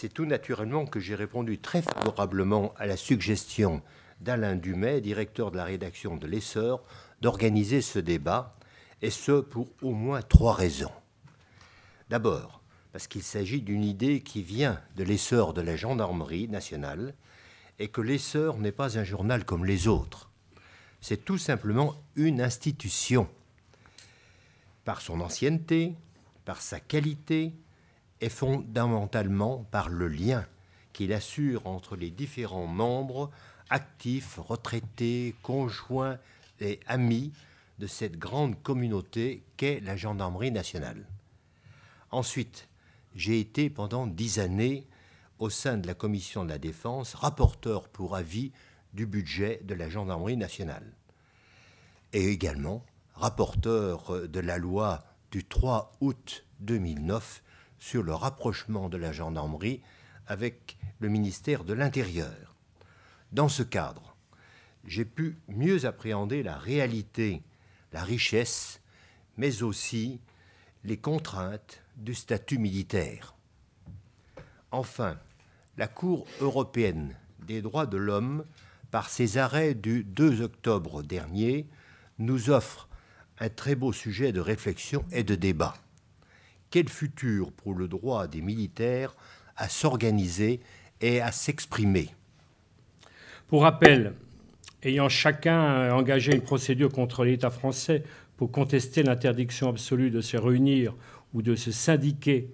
c'est tout naturellement que j'ai répondu très favorablement à la suggestion d'Alain Dumay, directeur de la rédaction de l'Essor, d'organiser ce débat, et ce pour au moins trois raisons. D'abord, parce qu'il s'agit d'une idée qui vient de l'essor de la gendarmerie nationale, et que l'essor n'est pas un journal comme les autres. C'est tout simplement une institution, par son ancienneté, par sa qualité, et fondamentalement par le lien qu'il assure entre les différents membres, actifs, retraités, conjoints et amis de cette grande communauté qu'est la gendarmerie nationale. Ensuite, j'ai été pendant dix années au sein de la commission de la défense rapporteur pour avis du budget de la gendarmerie nationale et également rapporteur de la loi du 3 août 2009 sur le rapprochement de la gendarmerie avec le ministère de l'Intérieur. Dans ce cadre, j'ai pu mieux appréhender la réalité, la richesse, mais aussi les contraintes du statut militaire. Enfin, la Cour européenne des droits de l'homme, par ses arrêts du 2 octobre dernier, nous offre un très beau sujet de réflexion et de débat. Quel futur pour le droit des militaires à s'organiser et à s'exprimer Pour rappel, ayant chacun engagé une procédure contre l'État français pour contester l'interdiction absolue de se réunir ou de se syndiquer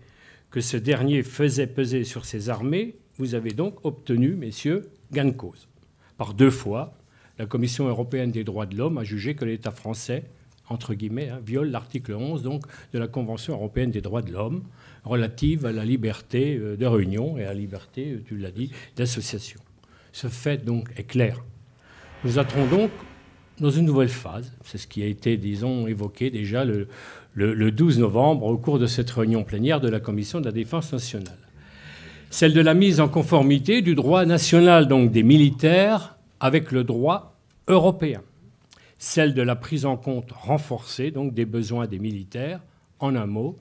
que ce dernier faisait peser sur ses armées, vous avez donc obtenu, messieurs, gain de cause. Par deux fois, la Commission européenne des droits de l'homme a jugé que l'État français, entre guillemets, hein, viole l'article 11 donc, de la Convention européenne des droits de l'homme relative à la liberté euh, de réunion et à la liberté, euh, tu l'as dit, d'association. Ce fait donc est clair. Nous entrons donc dans une nouvelle phase. C'est ce qui a été, disons, évoqué déjà le, le, 12 novembre au cours de cette réunion plénière de la Commission de la Défense nationale. Celle de la mise en conformité du droit national, donc des militaires, avec le droit européen. Celle de la prise en compte renforcée, donc des besoins des militaires, en un mot,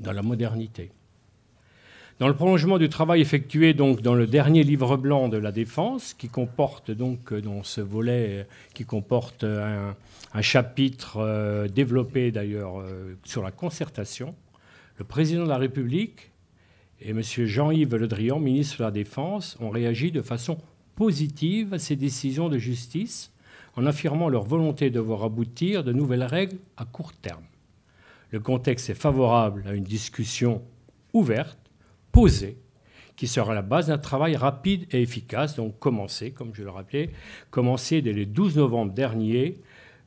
dans la modernité. Dans le prolongement du travail effectué donc dans le dernier livre blanc de la défense, qui comporte donc euh, dans ce volet, euh, qui comporte un, chapitre euh, développé d'ailleurs sur la concertation, le président de la République et M. Jean-Yves Le Drian, ministre de la Défense, ont réagi de façon positive à ces décisions de justice en affirmant leur volonté de voir aboutir de nouvelles règles à court terme. Le contexte est favorable à une discussion ouverte posée qui sera la base d'un travail rapide et efficace, donc commencé, comme je le rappelais, commencé dès le 12 novembre dernier,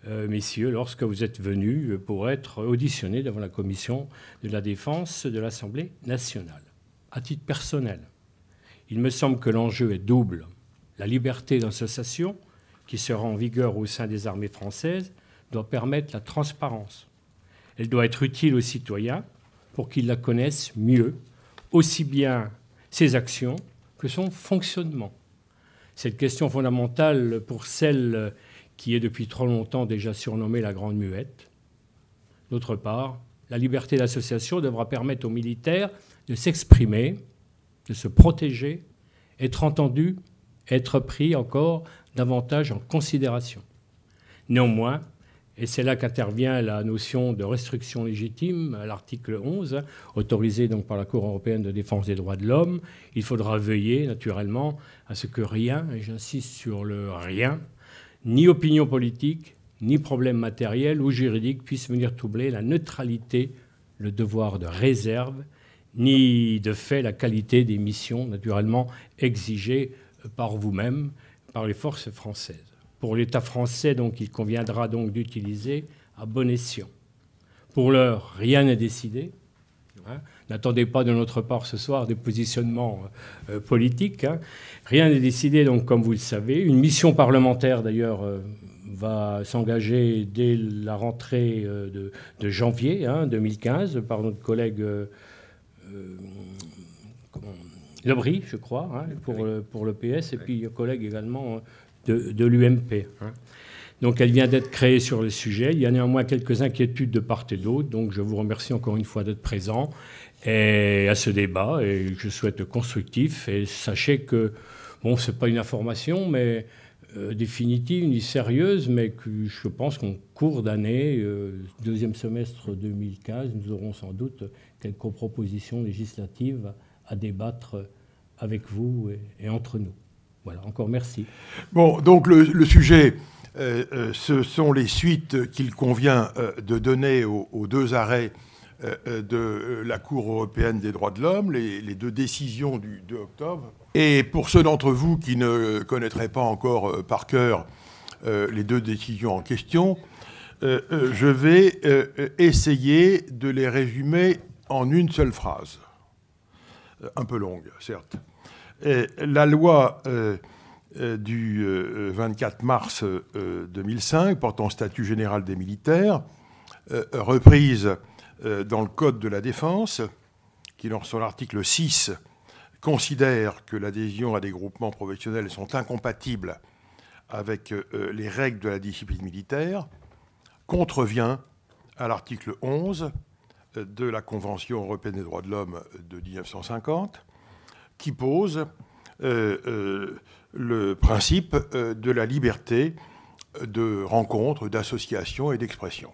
euh, messieurs, lorsque vous êtes venus pour être auditionnés devant la commission de la défense de l'Assemblée nationale. À titre personnel, il me semble que l'enjeu est double. La liberté d'association, qui sera en vigueur au sein des armées françaises, doit permettre la transparence. Elle doit être utile aux citoyens pour qu'ils la connaissent mieux aussi bien ses actions que son fonctionnement. Cette question fondamentale pour celle qui est depuis trop longtemps déjà surnommée la Grande Muette. D'autre part, la liberté d'association devra permettre aux militaires de s'exprimer, de se protéger, être entendus, être pris encore davantage en considération. Néanmoins, et c'est là qu'intervient la notion de restriction légitime à l'article 11, autorisé donc par la Cour européenne de défense des droits de l'homme. Il faudra veiller naturellement à ce que rien, et j'insiste sur le rien, ni opinion politique, ni problème matériel ou juridique puisse venir troubler la neutralité, le devoir de réserve, ni de fait la qualité des missions naturellement exigées par vous-même, par les forces françaises pour l'État français, donc il conviendra donc d'utiliser à bon escient. Pour l'heure, rien n'est décidé. Hein. N'attendez pas de notre part ce soir des positionnements euh, politiques. Hein. Rien n'est décidé, donc comme vous le savez. Une mission parlementaire, d'ailleurs, euh, va s'engager dès la rentrée euh, de, janvier 2015 hein, par notre collègue Lebris, je crois, pour, pour le PS, et puis un collègue également de, l'UMP. Hein. Donc elle vient d'être créée sur le sujet. Il y a néanmoins quelques inquiétudes de part et d'autre. Donc je vous remercie encore une fois d'être présent et à ce débat et je souhaite constructif. Et sachez que, bon, ce n'est pas une information, mais euh, définitive ni sérieuse, mais que je pense qu'en cours d'année, euh, deuxième semestre 2015, nous aurons sans doute quelques propositions législatives à débattre avec vous et, entre nous. Voilà, encore merci. Bon, donc le, sujet, euh, ce sont les suites qu'il convient de donner aux, deux arrêts de la Cour européenne des droits de l'homme, les, les, deux décisions du 2 octobre. Et pour ceux d'entre vous qui ne connaîtraient pas encore euh, par cœur euh, les deux décisions en question, euh, je vais essayer de les résumer en une seule phrase, un peu longue, certes. la loi du 24 mars 2005 portant statut général des militaires, reprise dans le Code de la défense, qui, dans son article 6, considère que l'adhésion à des groupements professionnels sont incompatibles avec euh, les règles de la discipline militaire, contrevient à l'article 11 euh, de la Convention européenne des droits de l'homme de 1950, qui pose euh, le principe de la liberté de rencontre, d'association et d'expression.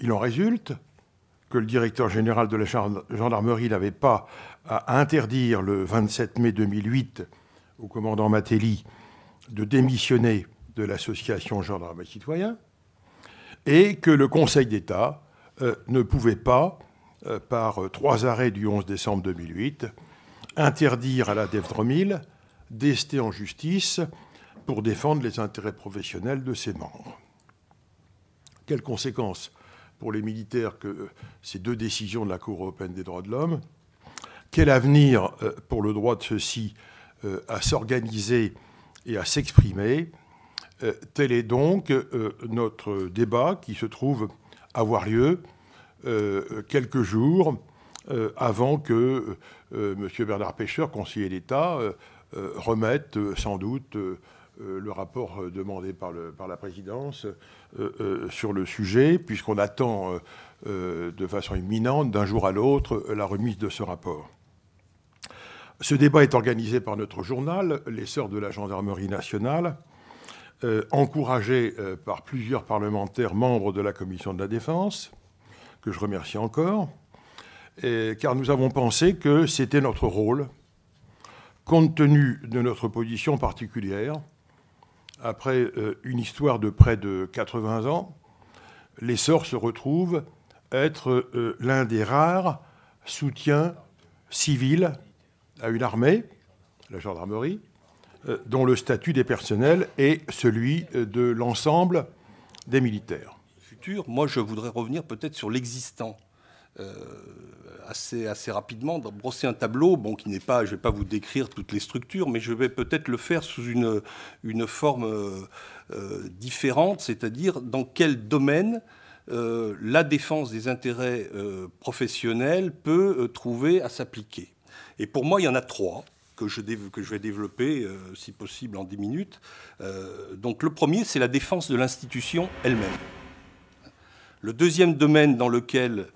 Il en résulte que le directeur général de la gendarmerie n'avait pas à interdire le 27 mai 2008 au commandant Matteli de démissionner de l'association Gendarmes et Citoyens, et que le Conseil d'État euh, ne pouvait pas, euh, par trois arrêts du 11 décembre 2008, interdire à la DEF-Dromil d'ester en justice pour défendre les intérêts professionnels de ses membres. Quelles conséquences pour les militaires que euh, ces deux décisions de la Cour européenne des droits de l'homme? Quel avenir euh, pour le droit de ceux-ci euh, à s'organiser et à s'exprimer? Euh, Tel est donc notre débat qui se trouve avoir lieu quelques jours avant que M. Bernard Pêcheur, conseiller d'État, remette sans doute le rapport demandé par, par la présidence sur le sujet, puisqu'on attend de façon imminente, d'un jour à l'autre, la remise de ce rapport. Ce débat est organisé par notre journal, Les Sœurs de la Gendarmerie nationale, euh, encouragé euh, par plusieurs parlementaires membres de la Commission de la Défense, que je remercie encore, car nous avons pensé que c'était notre rôle, compte tenu de notre position particulière. Après euh, une histoire de près de 80 ans, les Sœurs se retrouvent être l'un des rares soutiens civils à une armée, la gendarmerie, euh, dont le statut des personnels est celui euh, de l'ensemble des militaires. Futur, moi je voudrais revenir peut-être sur l'existant. Euh, assez, assez rapidement, brosser un tableau, bon, qui n'est pas, je ne vais pas vous décrire toutes les structures, mais je vais peut-être le faire sous une, une forme différente, c'est-à-dire dans quel domaine la défense des intérêts professionnels peut trouver à s'appliquer. Et pour moi, il y en a trois que je, vais développer, euh, si possible, en dix minutes. Euh, donc le premier, c'est la défense de l'institution elle-même. Le deuxième domaine dans lequel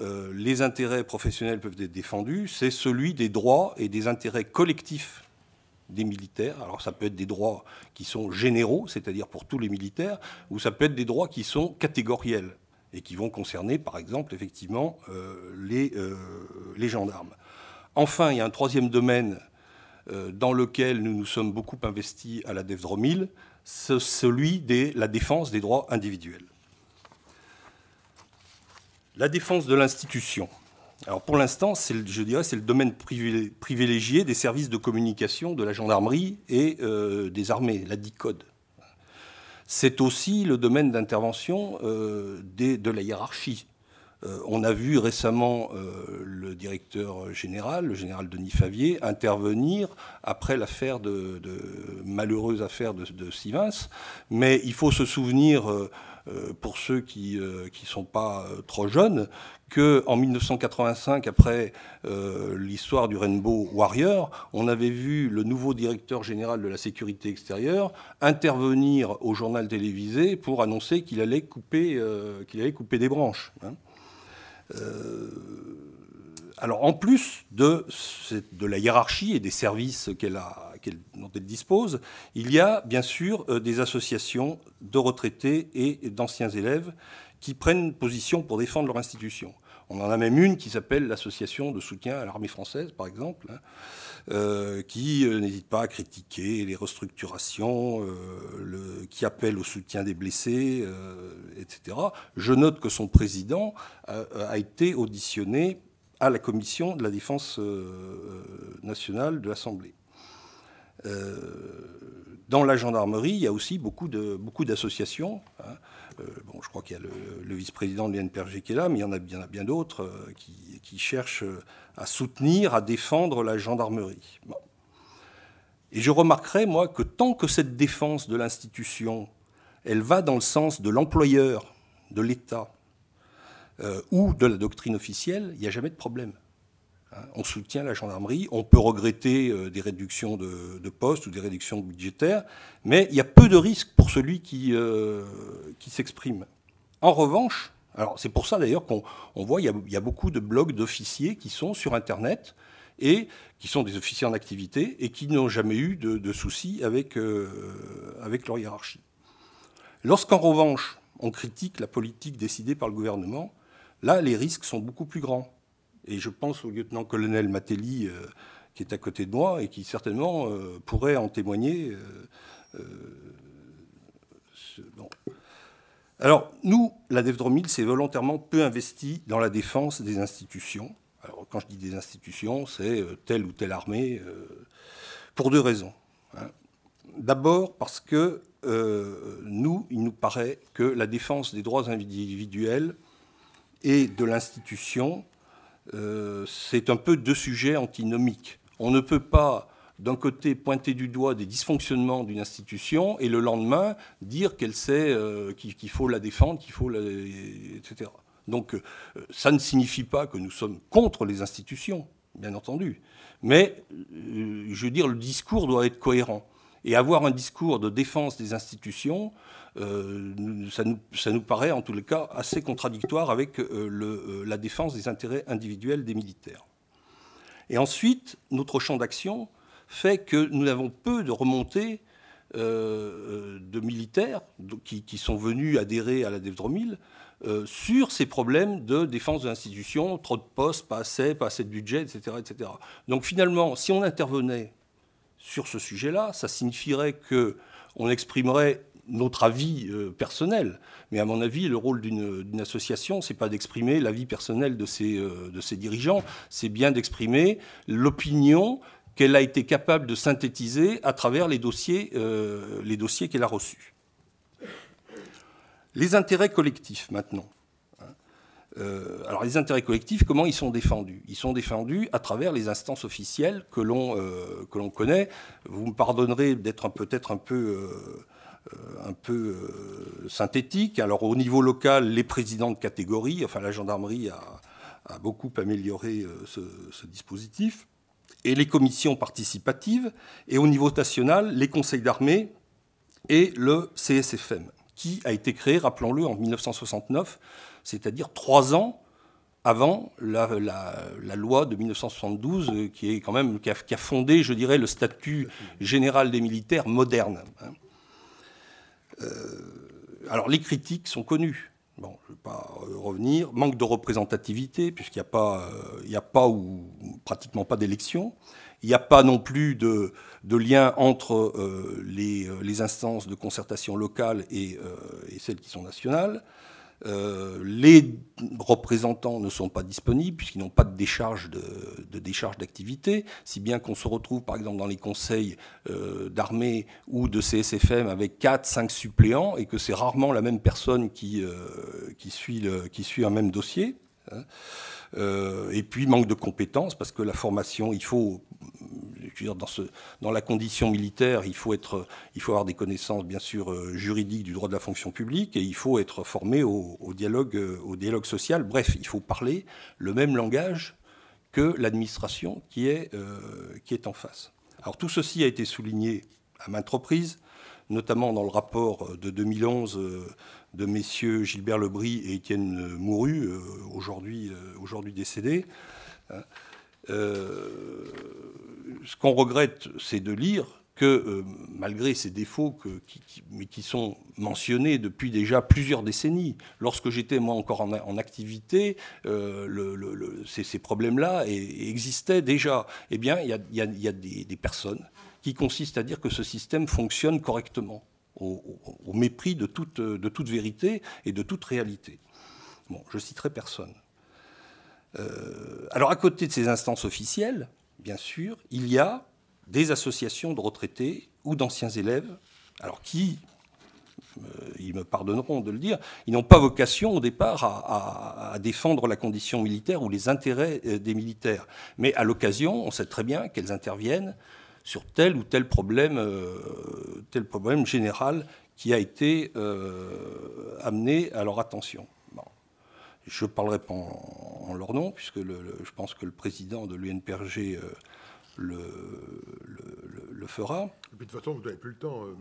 euh, les intérêts professionnels peuvent être défendus, c'est celui des droits et des intérêts collectifs des militaires. Alors ça peut être des droits qui sont généraux, c'est-à-dire pour tous les militaires, ou ça peut être des droits qui sont catégoriels et qui vont concerner, par exemple, effectivement, les, les gendarmes. Enfin, il y a un troisième domaine dans lequel nous nous sommes beaucoup investis à la DEFDROMIL, c'est celui de la défense des droits individuels. La défense de l'institution. Alors pour l'instant, je dirais c'est le domaine privilégié des services de communication de la gendarmerie et euh, des armées, la DICODE. C'est aussi le domaine d'intervention euh, de la hiérarchie, euh, on a vu récemment euh, le directeur général, le général Denis Favier, intervenir après l'affaire de, malheureuse affaire de, de, Sivins. Mais il faut se souvenir, euh, pour ceux qui ne sont pas trop jeunes, qu'en 1985, après l'histoire du Rainbow Warrior, on avait vu le nouveau directeur général de la sécurité extérieure intervenir au journal télévisé pour annoncer qu'il allait couper, couper des branches. Hein. Euh, alors en plus de, la hiérarchie et des services dont elle dispose, il y a bien sûr des associations de retraités et d'anciens élèves qui prennent position pour défendre leur institution. On en a même une qui s'appelle l'association de soutien à l'armée française, par exemple, hein, euh, qui euh, n'hésite pas à critiquer les restructurations, euh, qui appelle au soutien des blessés, etc. Je note que son président a, été auditionné à la commission de la défense nationale de l'Assemblée. dans la gendarmerie, il y a aussi beaucoup d'associations. Hein, bon, je crois qu'il y a le, vice-président de l'INPRG qui est là, mais il y en a bien, bien d'autres euh, qui, cherchent euh, à soutenir, à défendre la gendarmerie. Et je remarquerai, moi, que tant que cette défense de l'institution, elle va dans le sens de l'employeur, de l'État, ou de la doctrine officielle, il n'y a jamais de problème. On soutient la gendarmerie, on peut regretter euh, des réductions de, postes ou des réductions budgétaires, mais il y a peu de risques pour celui qui, euh, s'exprime. En revanche, c'est pour ça d'ailleurs qu'on voit il y, a, beaucoup de blogs d'officiers qui sont sur Internet et qui sont des officiers en activité et qui n'ont jamais eu de, soucis avec, euh, avec leur hiérarchie. Lorsqu'en revanche on critique la politique décidée par le gouvernement, là les risques sont beaucoup plus grands. Et je pense au lieutenant-colonel Matelli, euh, qui est à côté de moi et qui certainement euh, pourrait en témoigner. Euh, Alors, nous, la DEF s'est volontairement peu investi dans la défense des institutions. Alors, quand je dis des institutions, c'est telle ou telle armée, pour deux raisons. Hein. D'abord, parce que nous, il nous paraît que la défense des droits individuels et de l'institution euh, c'est un peu deux sujets antinomiques. On ne peut pas, d'un côté, pointer du doigt des dysfonctionnements d'une institution et le lendemain dire qu'elle sait euh, qu'il faut la défendre, qu'il faut etc. Donc, euh, ça ne signifie pas que nous sommes contre les institutions, bien entendu. Mais, je veux dire, le discours doit être cohérent. Et avoir un discours de défense des institutions, euh, ça, nous, paraît en tous les cas assez contradictoire avec euh, euh, la défense des intérêts individuels des militaires. Et ensuite, notre champ d'action fait que nous avons peu de remontées de militaires qui, sont venus adhérer à la DEVDROMIL sur ces problèmes de défense de l'institution, trop de postes, pas assez, pas assez de budget, etc., etc. Donc finalement, si on intervenait sur ce sujet-là, ça signifierait qu'on exprimerait notre avis euh, personnel. Mais à mon avis, le rôle d'une association, c'est pas d'exprimer l'avis personnel de ses, euh, de ses dirigeants, c'est bien d'exprimer l'opinion qu'elle a été capable de synthétiser à travers les dossiers, euh, qu'elle a reçus. Les intérêts collectifs, maintenant. alors les intérêts collectifs, comment ils sont défendus? Ils sont défendus à travers les instances officielles que l'on connaît. Vous me pardonnerez d'être peut-être un peu un peu euh, synthétique. Alors au niveau local, les présidents de catégorie, enfin la gendarmerie a, beaucoup amélioré euh, ce, dispositif, et les commissions participatives, et au niveau national, les conseils d'armée et le CSFM, qui a été créé, rappelons-le, en 1969, c'est-à-dire trois ans avant la, loi de 1972, qui, est quand même, qui a, fondé, je dirais, le statut général des militaires moderne. Euh, alors les critiques sont connues. Bon, je ne vais pas revenir. Manque de représentativité, puisqu'il n'y a, pas, euh, a pas ou pratiquement pas d'élection. Il n'y a pas non plus de, lien entre euh, les, instances de concertation locales et celles qui sont nationales. Euh, les représentants ne sont pas disponibles puisqu'ils n'ont pas de décharge de, décharge d'activité, si bien qu'on se retrouve par exemple dans les conseils euh, d'armée ou de CSFM avec 4, 5 suppléants et que c'est rarement la même personne qui, euh, suit, qui suit un même dossier. Hein. et puis manque de compétences parce que la formation, il faut dans, la condition militaire, il faut, être, il faut avoir des connaissances, bien sûr, euh, juridiques du droit de la fonction publique et il faut être formé au, dialogue, euh, au dialogue social. Bref, il faut parler le même langage que l'administration qui, est, euh, qui est en face. Alors tout ceci a été souligné à maintes reprises, notamment dans le rapport de 2011 de messieurs Gilbert Lebris et Étienne Mouru, aujourd'hui, aujourd'hui décédés. Hein. ce qu'on regrette, c'est de lire que euh, malgré ces défauts, qui, mais qui sont mentionnés depuis déjà plusieurs décennies, lorsque j'étais moi encore en, activité, euh, ces, problèmes-là existaient déjà. Eh bien, il y a, des, personnes qui consistent à dire que ce système fonctionne correctement, au, mépris de toute, de toute, vérité et de toute réalité. Bon, je citerai personne. Euh, alors, à côté de ces instances officielles, bien sûr, il y a des associations de retraités ou d'anciens élèves, alors qui, euh, ils me pardonneront de le dire, ils n'ont pas vocation au départ à, défendre la condition militaire ou les intérêts euh, des militaires. Mais à l'occasion, on sait très bien qu'elles interviennent sur tel ou tel problème, tel problème général qui a été amené à leur attention. Je ne parlerai pas en, leur nom, puisque je pense que le président de l'UNPRG le, le, fera. de toute façon, vous n'avez plus le temps. Euh,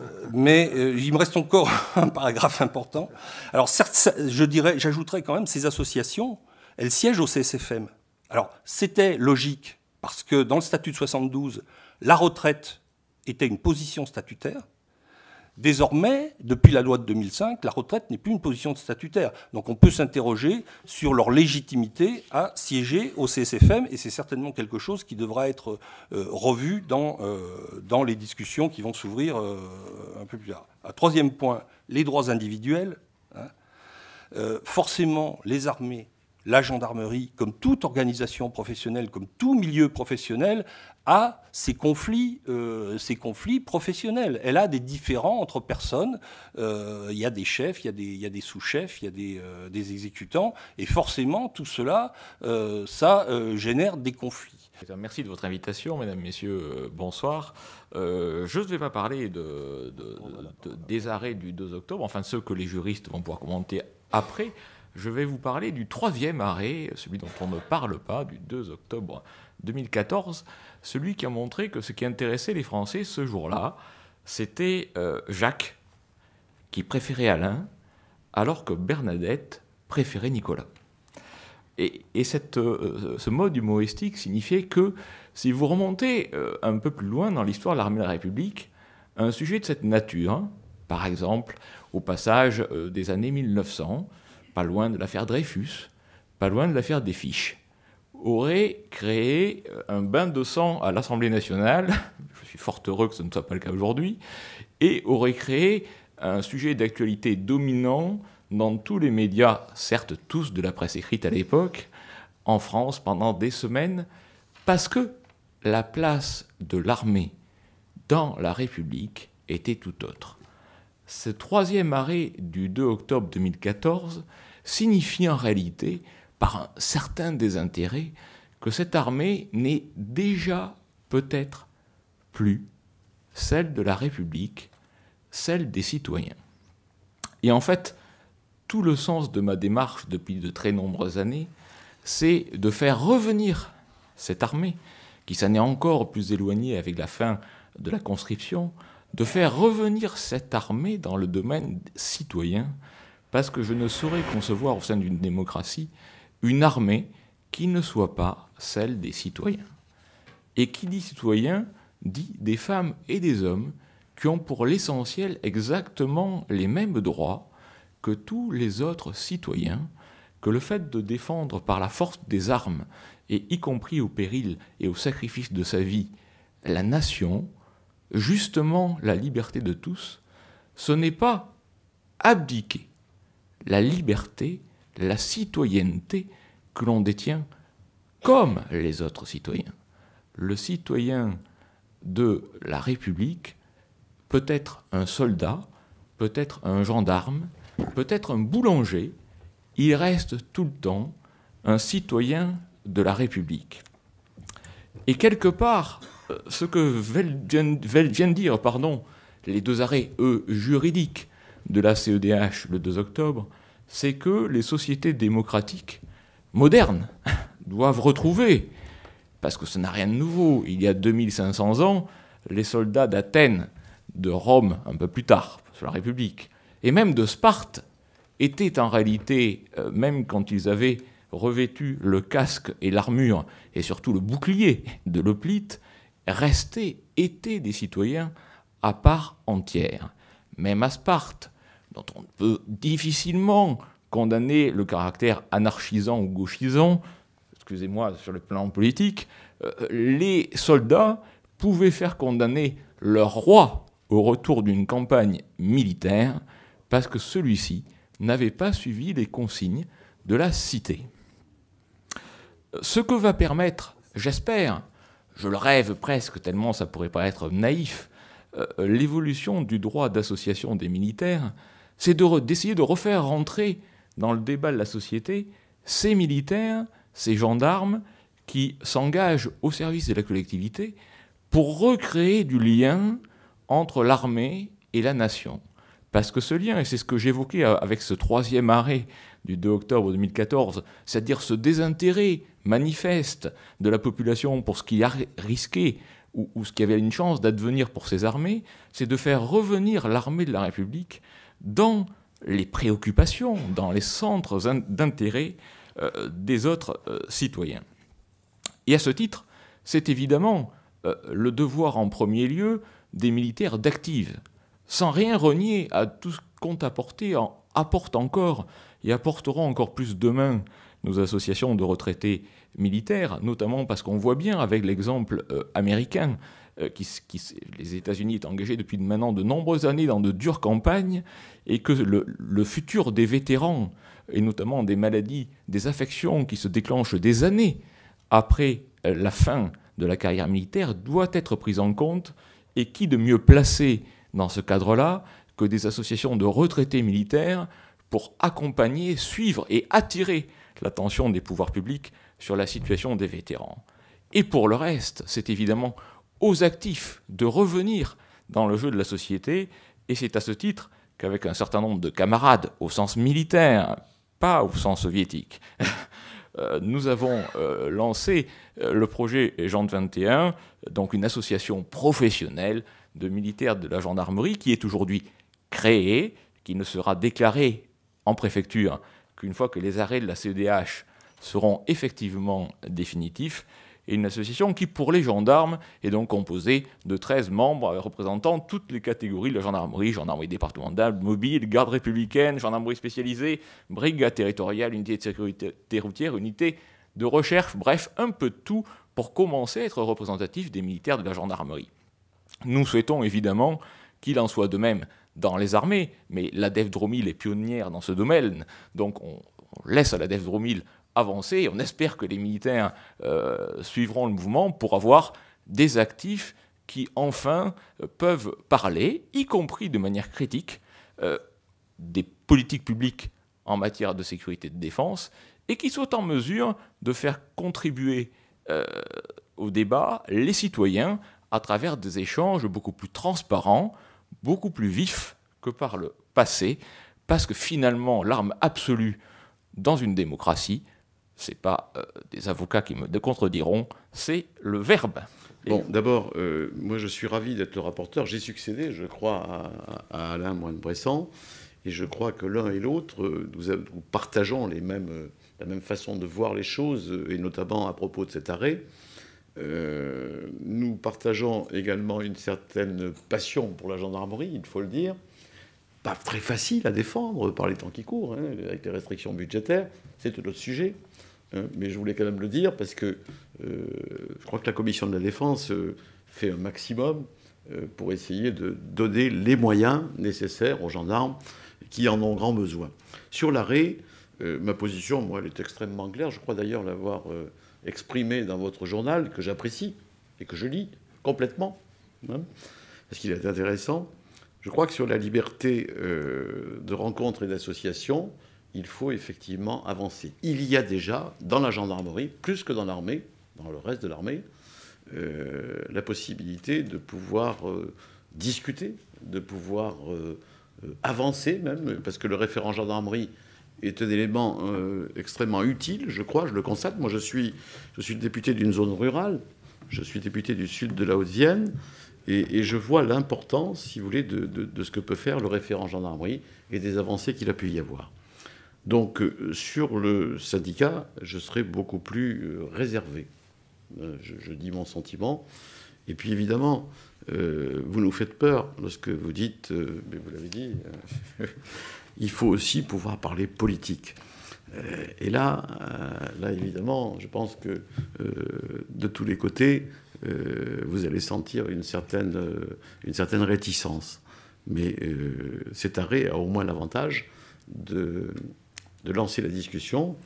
euh, mais euh, il me reste encore un paragraphe important. Alors, certes, je dirais, j'ajouterais quand même, ces associations, elles siègent au CSFM. Alors, c'était logique, parce que dans le statut de 72, la retraite était une position statutaire. Désormais, depuis la loi de 2005, la retraite n'est plus une position statutaire. Donc on peut s'interroger sur leur légitimité à siéger au CSFM, et c'est certainement quelque chose qui devra être euh, revu dans, euh, dans les discussions qui vont s'ouvrir euh, un peu plus tard. Troisième point, les droits individuels. Hein. forcément, les armées la gendarmerie, comme toute organisation professionnelle, comme tout milieu professionnel, a ses conflits, euh, conflits professionnels. Elle a des différends entre personnes. Euh, il y a des chefs, il y a des, sous-chefs, il y a des, euh, des, exécutants. Et forcément, tout cela, ça génère des conflits. Merci de votre invitation, mesdames, messieurs, bonsoir. je ne vais pas parler de, des arrêts du 2 octobre, enfin ceux que les juristes vont pouvoir commenter après je vais vous parler du troisième arrêt, celui dont on ne parle pas, du 2 octobre 2014, celui qui a montré que ce qui intéressait les Français ce jour-là, c'était euh, Jacques, qui préférait Alain, alors que Bernadette préférait Nicolas. Et, euh, ce mode humoristique signifiait que si vous remontez euh, un peu plus loin dans l'histoire de l'armée de la République, un sujet de cette nature, par exemple au passage des années 1900, pas loin de l'affaire Dreyfus, pas loin de l'affaire des fiches, aurait créé euh, un bain de sang à l'Assemblée nationale, je suis fort heureux que ce ne soit pas le cas aujourd'hui, et aurait créé un sujet d'actualité dominant dans tous les médias, certes tous de la presse écrite à l'époque, en France pendant des semaines, parce que la place de l'armée dans la République était tout autre. Ce troisième arrêt du 2 octobre 2014 signifie en réalité, par un certain désintérêt, que cette armée n'est déjà peut-être plus celle de la République, celle des citoyens. Et en fait, tout le sens de ma démarche depuis de très nombreuses années, c'est de faire revenir cette armée, qui s'en est encore plus éloignée avec la fin de la conscription, de faire revenir cette armée dans le domaine citoyen, parce que je ne saurais concevoir au sein d'une démocratie une armée qui ne soit pas celle des citoyens. Et qui dit citoyens dit des femmes et des hommes qui ont pour l'essentiel exactement les mêmes droits que tous les autres citoyens, que le fait de défendre par la force des armes, et y compris au péril et au sacrifice de sa vie, la nation, justement la liberté de tous, ce n'est pas abdiquer la liberté, la citoyenneté que l'on détient comme les autres citoyens. Le citoyen de la République peut être un soldat, peut être un gendarme, peut être un boulanger, il reste tout le temps un citoyen de la République. Et quelque part, euh, ce que viennent dire pardon, les deux arrêts, eux, juridiques, de la CEDH le 2 octobre, c'est que les sociétés démocratiques modernes doivent retrouver, parce que ce n'a rien de nouveau, il y a 2500 ans, les soldats d'Athènes, de Rome un peu plus tard, sur la République, et même de Sparte, étaient en réalité, euh, même quand ils avaient revêtus le casque et l'armure, et surtout le bouclier de l'hoplite, restaient, étaient des citoyens à part entière. Même à Sparte, dont on peut difficilement condamner le caractère anarchisant ou gauchisant, excusez-moi sur le plan politique, euh, les soldats pouvaient faire condamner leur roi au retour d'une campagne militaire parce que celui-ci n'avait pas suivi les consignes de la cité. Ce que va permettre, j'espère, je le rêve presque tellement ça pourrait paraître naïf, euh, l'évolution du droit d'association des militaires, c'est d'essayer de, refaire rentrer dans le débat de la société ces militaires, ces gendarmes qui s'engagent au service de la collectivité pour recréer du lien entre l'armée et la nation. Parce que ce lien, et c'est ce que j'évoquais avec ce troisième arrêt du 2 octobre 2014, c'est-à-dire ce désintérêt manifeste de la population pour ce qui a risqué ou, ou ce qui avait une chance d'advenir pour ces armées, c'est de faire revenir l'armée de la République dans les préoccupations, dans les centres d'intérêt euh, des autres euh, citoyens. Et à ce titre, c'est évidemment euh, le devoir en premier lieu des militaires d'active, sans rien renier à tout ce qu'ont apporté, apporte encore et apporteront encore plus demain nos associations de retraités militaires, notamment parce qu'on voit bien avec l'exemple américain euh, qui, les États-Unis est engagés depuis maintenant de nombreuses années dans de dures campagnes et que le, futur des vétérans, et notamment des maladies, des affections qui se déclenchent des années après euh, la fin de la carrière militaire, doit être pris en compte. Et qui de mieux placé dans ce cadre-là que des associations de retraités militaires pour accompagner, suivre et attirer l'attention des pouvoirs publics sur la situation des vétérans. Et pour le reste, c'est évidemment aux actifs de revenir dans le jeu de la société, et c'est à ce titre qu'avec un certain nombre de camarades au sens militaire, pas au sens soviétique, euh, nous avons euh, lancé euh, le projet Jean 21, donc une association professionnelle de militaires de la gendarmerie qui est aujourd'hui créée, qui ne sera déclarée en préfecture qu'une fois que les arrêts de la CEDH seront effectivement définitifs, et une association qui, pour les gendarmes, est donc composée de 13 membres représentant toutes les catégories de la gendarmerie, gendarmerie départementale, mobile, garde républicaine, gendarmerie spécialisée, brigade territoriale, unité de sécurité routière, unité de recherche, bref, un peu de tout pour commencer à être représentatif des militaires de la gendarmerie. Nous souhaitons évidemment qu'il en soit de même dans les armées, mais la DEF Dromil est pionnière dans ce domaine, donc on, laisse à la DEF Dromil avancer. On espère que les militaires euh, suivront le mouvement pour avoir des actifs qui enfin peuvent parler, y compris de manière critique, euh, des politiques publiques en matière de sécurité et de défense, et qui soient en mesure de faire contribuer euh, au débat les citoyens à travers des échanges beaucoup plus transparents, beaucoup plus vifs que par le passé, parce que finalement l'arme absolue dans une démocratie, c'est pas euh, des avocats qui me contrediront, c'est le verbe. Bon, d'abord, euh, moi je suis ravi d'être le rapporteur. J'ai succédé, je crois, à, Alain Moine-Bressan. Et je crois que l'un et l'autre, euh, nous, partageons les mêmes, la même façon de voir les choses, et notamment à propos de cet arrêt. nous partageons également une certaine passion pour la gendarmerie, il faut le dire. Pas très facile à défendre par les temps qui courent, hein, avec les restrictions budgétaires, c'est tout autre sujet. Hein, mais je voulais quand même le dire parce que euh, je crois que la commission de la défense euh, fait un maximum euh, pour essayer de donner les moyens nécessaires aux gendarmes qui en ont grand besoin. Sur l'arrêt, ma position, moi, elle est extrêmement claire. Je crois d'ailleurs l'avoir exprimée dans votre journal, que j'apprécie et que je lis complètement, hein, parce qu'il est intéressant. Je crois que sur la liberté de rencontre et d'association, il faut effectivement avancer. Il y a déjà dans la gendarmerie, plus que dans l'armée, dans le reste de l'armée, euh, la possibilité de pouvoir euh, discuter, de pouvoir euh, avancer même, parce que le référent gendarmerie est un élément extrêmement utile, je crois, je le constate. Moi, je suis, je suis député d'une zone rurale, je suis député du sud de la Haute-Vienne, et, je vois l'importance, si vous voulez, de, de, ce que peut faire le référent gendarmerie et des avancées qu'il a pu y avoir. Donc sur le syndicat, je serai beaucoup plus réservé. Je, dis mon sentiment. Et puis évidemment, vous nous faites peur lorsque vous dites, mais vous l'avez dit, il faut aussi pouvoir parler politique. Euh, et là, euh, là, évidemment, je pense que euh, de tous les côtés, vous allez sentir une certaine, une certaine réticence. Mais cet arrêt a au moins l'avantage de, de, lancer la discussion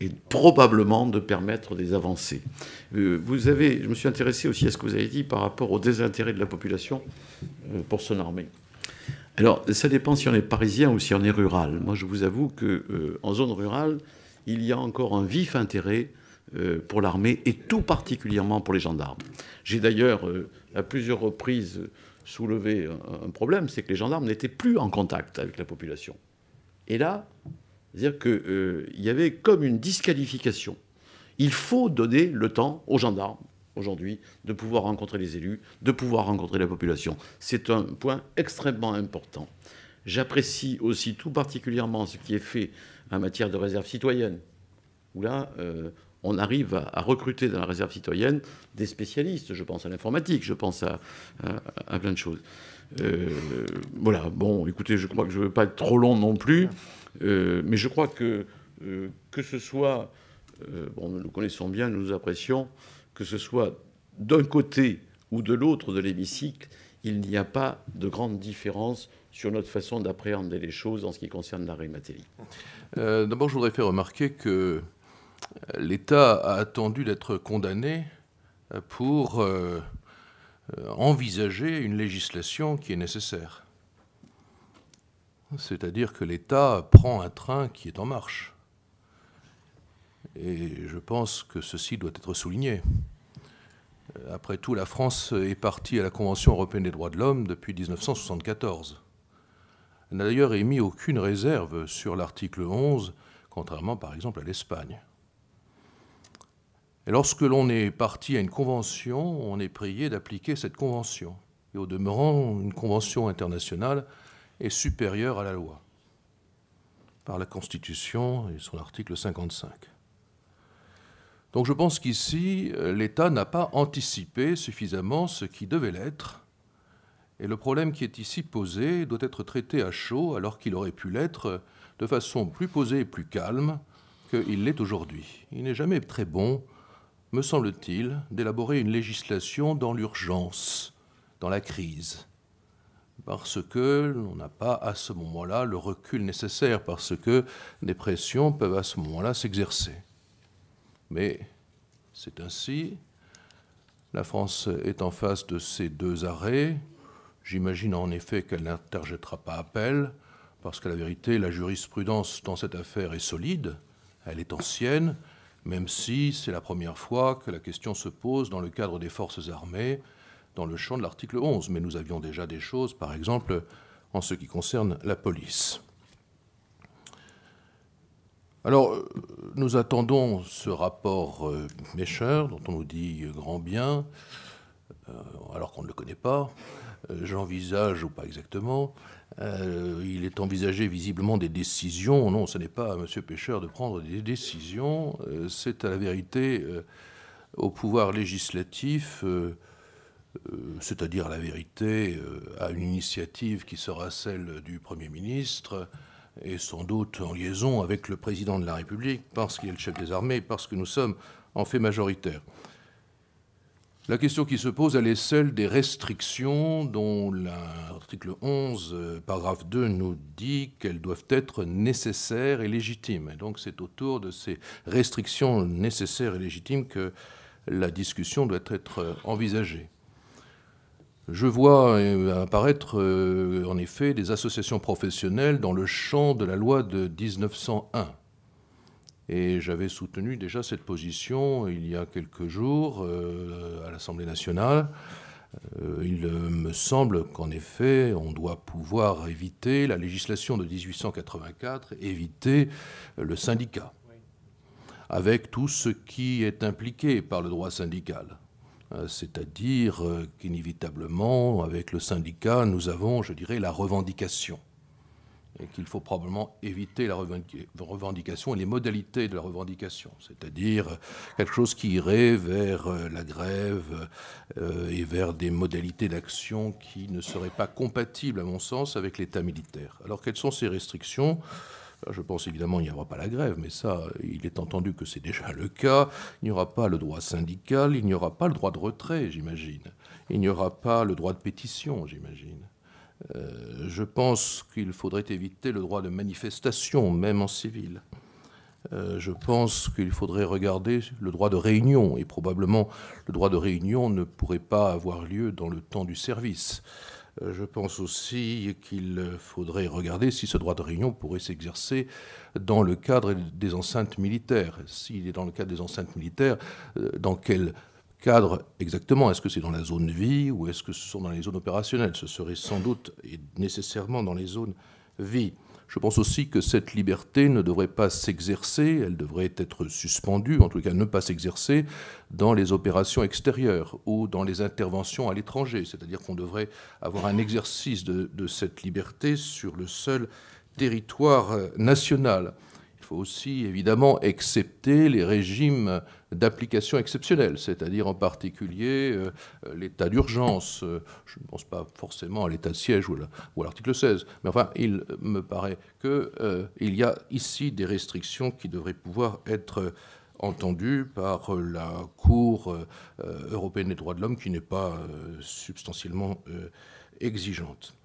et probablement de permettre des avancées. vous avez, je me suis intéressé aussi à ce que vous avez dit par rapport au désintérêt de la population pour son armée. Alors, ça dépend si on est parisien ou si on est rural. Moi, je vous avoue qu'en euh, zone rurale, il y a encore un vif intérêt euh, pour l'armée et tout particulièrement pour les gendarmes. J'ai d'ailleurs euh, à plusieurs reprises soulevé un, problème, c'est que les gendarmes n'étaient plus en contact avec la population. Et là, c'est-à-dire qu'il y avait comme une disqualification. Il faut donner le temps aux gendarmes aujourd'hui de pouvoir rencontrer les élus, de pouvoir rencontrer la population. C'est un point extrêmement important. J'apprécie aussi tout particulièrement ce qui est fait en matière de réserve citoyenne, où là, euh, on arrive à, recruter dans la réserve citoyenne des spécialistes. Je pense à l'informatique, je pense à, plein de choses. Euh, voilà, bon, écoutez, je crois que je ne veux pas être trop long non plus, euh, mais je crois que que ce soit, bon, nous connaissons bien, nous nous apprécions, que ce soit d'un côté ou de l'autre de l'hémicycle, il n'y a pas de grande différence sur notre façon d'appréhender les choses en ce qui concerne l'arrêt Matéli. Euh, d'abord, je voudrais faire remarquer que l'État a attendu d'être condamné pour euh, envisager une législation qui est nécessaire. C'est-à-dire que l'État prend un train qui est en marche. Et je pense que ceci doit être souligné. Après tout, la France est partie à la Convention européenne des droits de l'homme depuis 1974. Elle n'a d'ailleurs émis aucune réserve sur l'article 11, contrairement par exemple à l'Espagne. Et lorsque l'on est parti à une convention, on est prié d'appliquer cette convention. Et au demeurant, une convention internationale est supérieure à la loi par la Constitution et son article 55. Donc je pense qu'ici, l'État n'a pas anticipé suffisamment ce qui devait l'être. Et le problème qui est ici posé doit être traité à chaud alors qu'il aurait pu l'être de façon plus posée et plus calme qu'il l'est aujourd'hui. Il n'est jamais très bon, me semble-t-il, d'élaborer une législation dans l'urgence, dans la crise, parce que l'on n'a pas à ce moment-là le recul nécessaire, parce que des pressions peuvent à ce moment-là s'exercer. Mais c'est ainsi. La France est en face de ces deux arrêts. J'imagine en effet qu'elle n'interjettera pas appel, parce que la vérité, la jurisprudence dans cette affaire est solide, elle est ancienne, même si c'est la première fois que la question se pose dans le cadre des forces armées, dans le champ de l'article 11. Mais nous avions déjà des choses, par exemple, en ce qui concerne la police. Alors, euh, nous attendons ce rapport euh, dont on nous dit grand bien, euh, alors qu'on ne le connaît pas. Euh, j'envisage, ou pas exactement, il est envisagé visiblement des décisions. Non, ce n'est pas à M. Pêcheur de prendre des décisions, c'est à la vérité au pouvoir législatif, c'est-à-dire la vérité à une initiative qui sera celle du Premier ministre, et sans doute en liaison avec le président de la République, parce qu'il est le chef des armées, parce que nous sommes en fait majoritaires. La question qui se pose, elle est celle des restrictions dont l'article 11, euh, paragraphe 2, nous dit qu'elles doivent être nécessaires et légitimes. Et donc c'est autour de ces restrictions nécessaires et légitimes que la discussion doit être envisagée. Je vois euh, apparaître euh, en effet des associations professionnelles dans le champ de la loi de 1901. Et j'avais soutenu déjà cette position il y a quelques jours euh, à l'Assemblée nationale. il me semble qu'en effet, on doit pouvoir éviter la législation de 1884, éviter le syndicat, avec tout ce qui est impliqué par le droit syndical. Euh, c'est-à-dire euh, qu'inévitablement, avec le syndicat, nous avons, je dirais, la revendication. et qu'il faut probablement éviter la revendication et les modalités de la revendication, c'est-à-dire quelque chose qui irait vers euh, la grève euh, et vers des modalités d'action qui ne seraient pas compatibles, à mon sens, avec l'État militaire. Alors quelles sont ces restrictions? Je pense évidemment qu'il n'y aura pas la grève, mais ça, il est entendu que c'est déjà le cas. Il n'y aura pas le droit syndical, il n'y aura pas le droit de retrait, j'imagine. Il n'y aura pas le droit de pétition, j'imagine. Euh, je pense qu'il faudrait éviter le droit de manifestation, même en civil. Euh, je pense qu'il faudrait regarder le droit de réunion, et probablement le droit de réunion ne pourrait pas avoir lieu dans le temps du service. Euh, je pense aussi qu'il faudrait regarder si ce droit de réunion pourrait s'exercer dans le cadre des enceintes militaires. S'il est dans le cadre des enceintes militaires, dans quel cadre exactement? Est-ce que c'est dans la zone vie ou est-ce que ce sont dans les zones opérationnelles? Ce serait sans doute et nécessairement dans les zones vie. Je pense aussi que cette liberté ne devrait pas s'exercer, elle devrait être suspendue, en tout cas ne pas s'exercer dans les opérations extérieures ou dans les interventions à l'étranger. C'est-à-dire qu'on devrait avoir un exercice de, cette liberté sur le seul territoire national. Il faut aussi évidemment accepter les régimes d'application exceptionnelle, c'est-à-dire en particulier euh, l'état d'urgence. Euh, je ne pense pas forcément à l'état de siège ou, à l'article 16, mais enfin, il me paraît qu'il euh, y a ici des restrictions qui devraient pouvoir être entendues par la Cour européenne des droits de l'homme, qui n'est pas substantiellement exigeante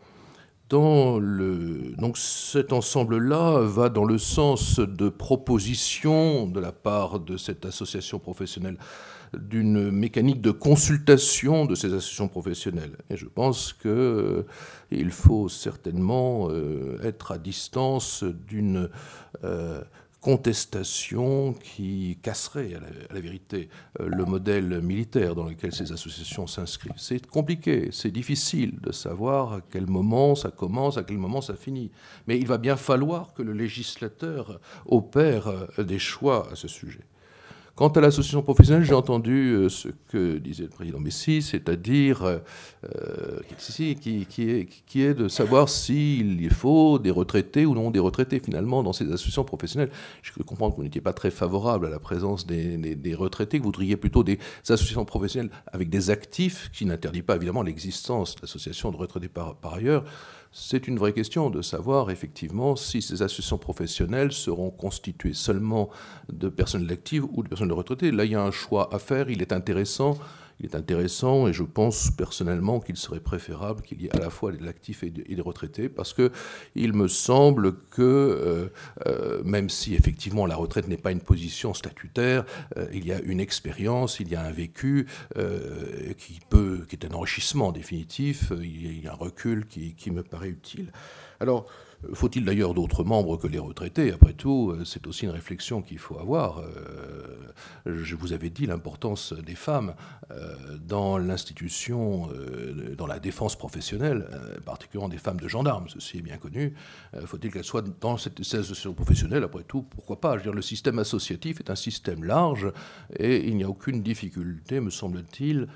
donc cet ensemble-là va dans le sens de propositions de la part de cette association professionnelle d'une mécanique de consultation de ces associations professionnelles. Et je pense qu'il euh, faut certainement euh, être à distance d'une euh, contestation qui casserait, à la, vérité, euh, le modèle militaire dans lequel ces associations s'inscrivent. C'est compliqué, c'est difficile de savoir à quel moment ça commence, à quel moment ça finit. Mais il va bien falloir que le législateur opère euh, des choix à ce sujet. Quant à l'association professionnelle, j'ai entendu euh, ce que disait le président Messi, c'est-à-dire euh, euh, qui, est, de savoir s'il faut des retraités ou non des retraités finalement dans ces associations professionnelles. Je peux comprendre que vous n'étiez pas très favorable à la présence des, retraités, que vous voudriez plutôt des associations professionnelles avec des actifs, qui n'interdit pas évidemment l'existence d'associations de retraités par ailleurs. C'est une vraie question de savoir effectivement si ces associations professionnelles seront constituées seulement de personnes actives ou de personnes de retraitées. Là, il y a un choix à faire, il est intéressant il est intéressant et je pense personnellement qu'il serait préférable qu'il y ait à la fois des actifs et des retraités parce que il me semble que euh, euh, même si effectivement la retraite n'est pas une position statutaire, euh, il y a une expérience, il y a un vécu qui peut, qui est un enrichissement définitif, il y a un recul qui, qui me paraît utile. Alors faut-il d'ailleurs d'autres membres que les retraités? Après tout, euh, c'est aussi une réflexion qu'il faut avoir. Euh, je vous avais dit l'importance des femmes euh, dans l'institution, dans la défense professionnelle, particulièrement des femmes de gendarmes, ceci est bien connu. Faut-il qu'elles soient dans cette association professionnelle? Après tout, pourquoi pas? Je veux dire, Le système associatif est un système large et il n'y a aucune difficulté, me semble-t-il,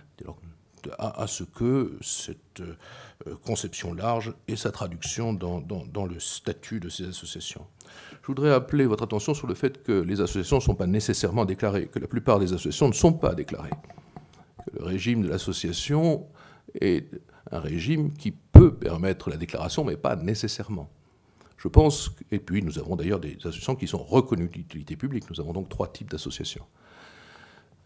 à, ce que cette euh, conception large et sa traduction dans, le statut de ces associations. Je voudrais appeler votre attention sur le fait que les associations ne sont pas nécessairement déclarées, que la plupart des associations ne sont pas déclarées, le régime de l'association est un régime qui peut permettre la déclaration, mais pas nécessairement. Je pense, et puis nous avons d'ailleurs des associations qui sont reconnues d'utilité publique. Nous avons donc trois types d'associations.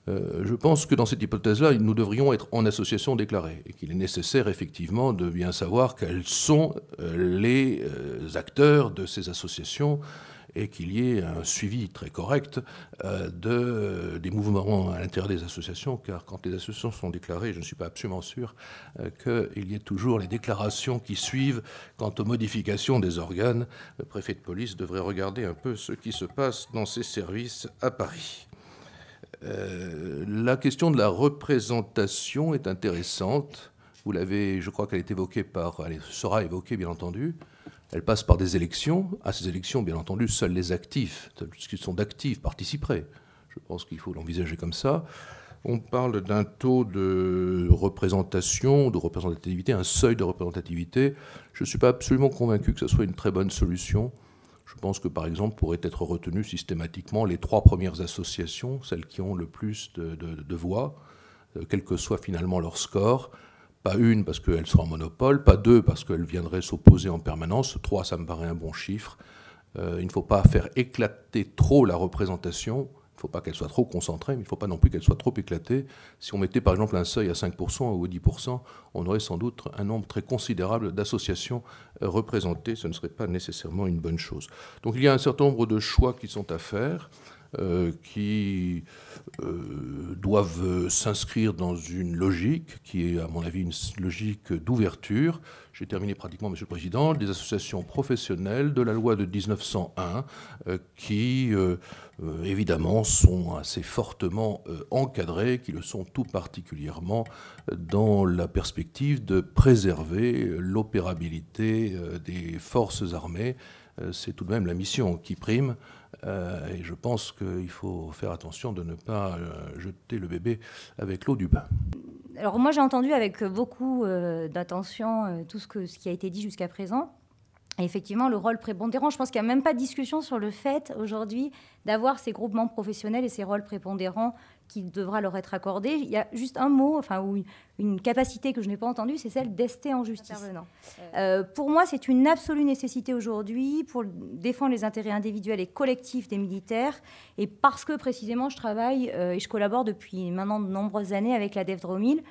Euh, je pense que dans cette hypothèse-là, nous devrions être en association déclarée et qu'il est nécessaire effectivement de bien savoir quels sont euh, les euh, acteurs de ces associations et qu'il y ait un suivi très correct de, des mouvements à l'intérieur des associations, car quand les associations sont déclarées, je ne suis pas absolument sûr qu'il y ait toujours les déclarations qui suivent quant aux modifications des organes. Le préfet de police devrait regarder un peu ce qui se passe dans ces services à Paris. Euh, la question de la représentation est intéressante. Vous l'avez, je crois qu'elle est évoquée par, elle sera évoquée bien entendu. Elle passe par des élections. À ces élections, bien entendu, seuls les actifs, ceux qui sont d'actifs, participeraient. Je pense qu'il faut l'envisager comme ça. on parle d'un taux de représentation, de représentativité, un seuil de représentativité. Je ne suis pas absolument convaincu que ce soit une très bonne solution. Je pense que, par exemple, pourraient être retenues systématiquement les trois premières associations, celles qui ont le plus de, voix, euh, quel que soit finalement leur score. Pas une parce qu'elle sera en monopole, pas deux parce qu'elle viendrait s'opposer en permanence. Trois, ça me paraît un bon chiffre. Euh, il ne faut pas faire éclater trop la représentation. Il ne faut pas qu'elle soit trop concentrée, mais il ne faut pas non plus qu'elle soit trop éclatée. Si on mettait par exemple un seuil à 5% ou à 10%, on aurait sans doute un nombre très considérable d'associations euh, représentées. Ce ne serait pas nécessairement une bonne chose. Donc il y a un certain nombre de choix qui sont à faire. Euh, qui euh, doivent s'inscrire dans une logique qui est, à mon avis, une logique d'ouverture. J'ai terminé pratiquement, Monsieur le Président, des associations professionnelles de la loi de 1901 euh, qui, évidemment, sont assez fortement encadrées, qui le sont tout particulièrement dans la perspective de préserver l'opérabilité des forces armées. C'est tout de même la mission qui prime. Euh, et je pense qu'il faut faire attention de ne pas euh, jeter le bébé avec l'eau du bain. Alors moi j'ai entendu avec beaucoup euh, d'attention tout ce, ce qui a été dit jusqu'à présent. Et effectivement, le rôle prépondérant, je pense qu'il n'y a même pas de discussion sur le fait aujourd'hui d'avoir ces groupements professionnels et ces rôles prépondérants qui devra leur être accordé. Il y a juste un mot, enfin, ou une capacité que je n'ai pas entendue, c'est celle d'ester en justice. Euh, pour moi, c'est une absolue nécessité aujourd'hui pour défendre les intérêts individuels et collectifs des militaires, et parce que précisément, je travaille euh, et je collabore depuis maintenant de nombreuses années avec la DEVDROMIL,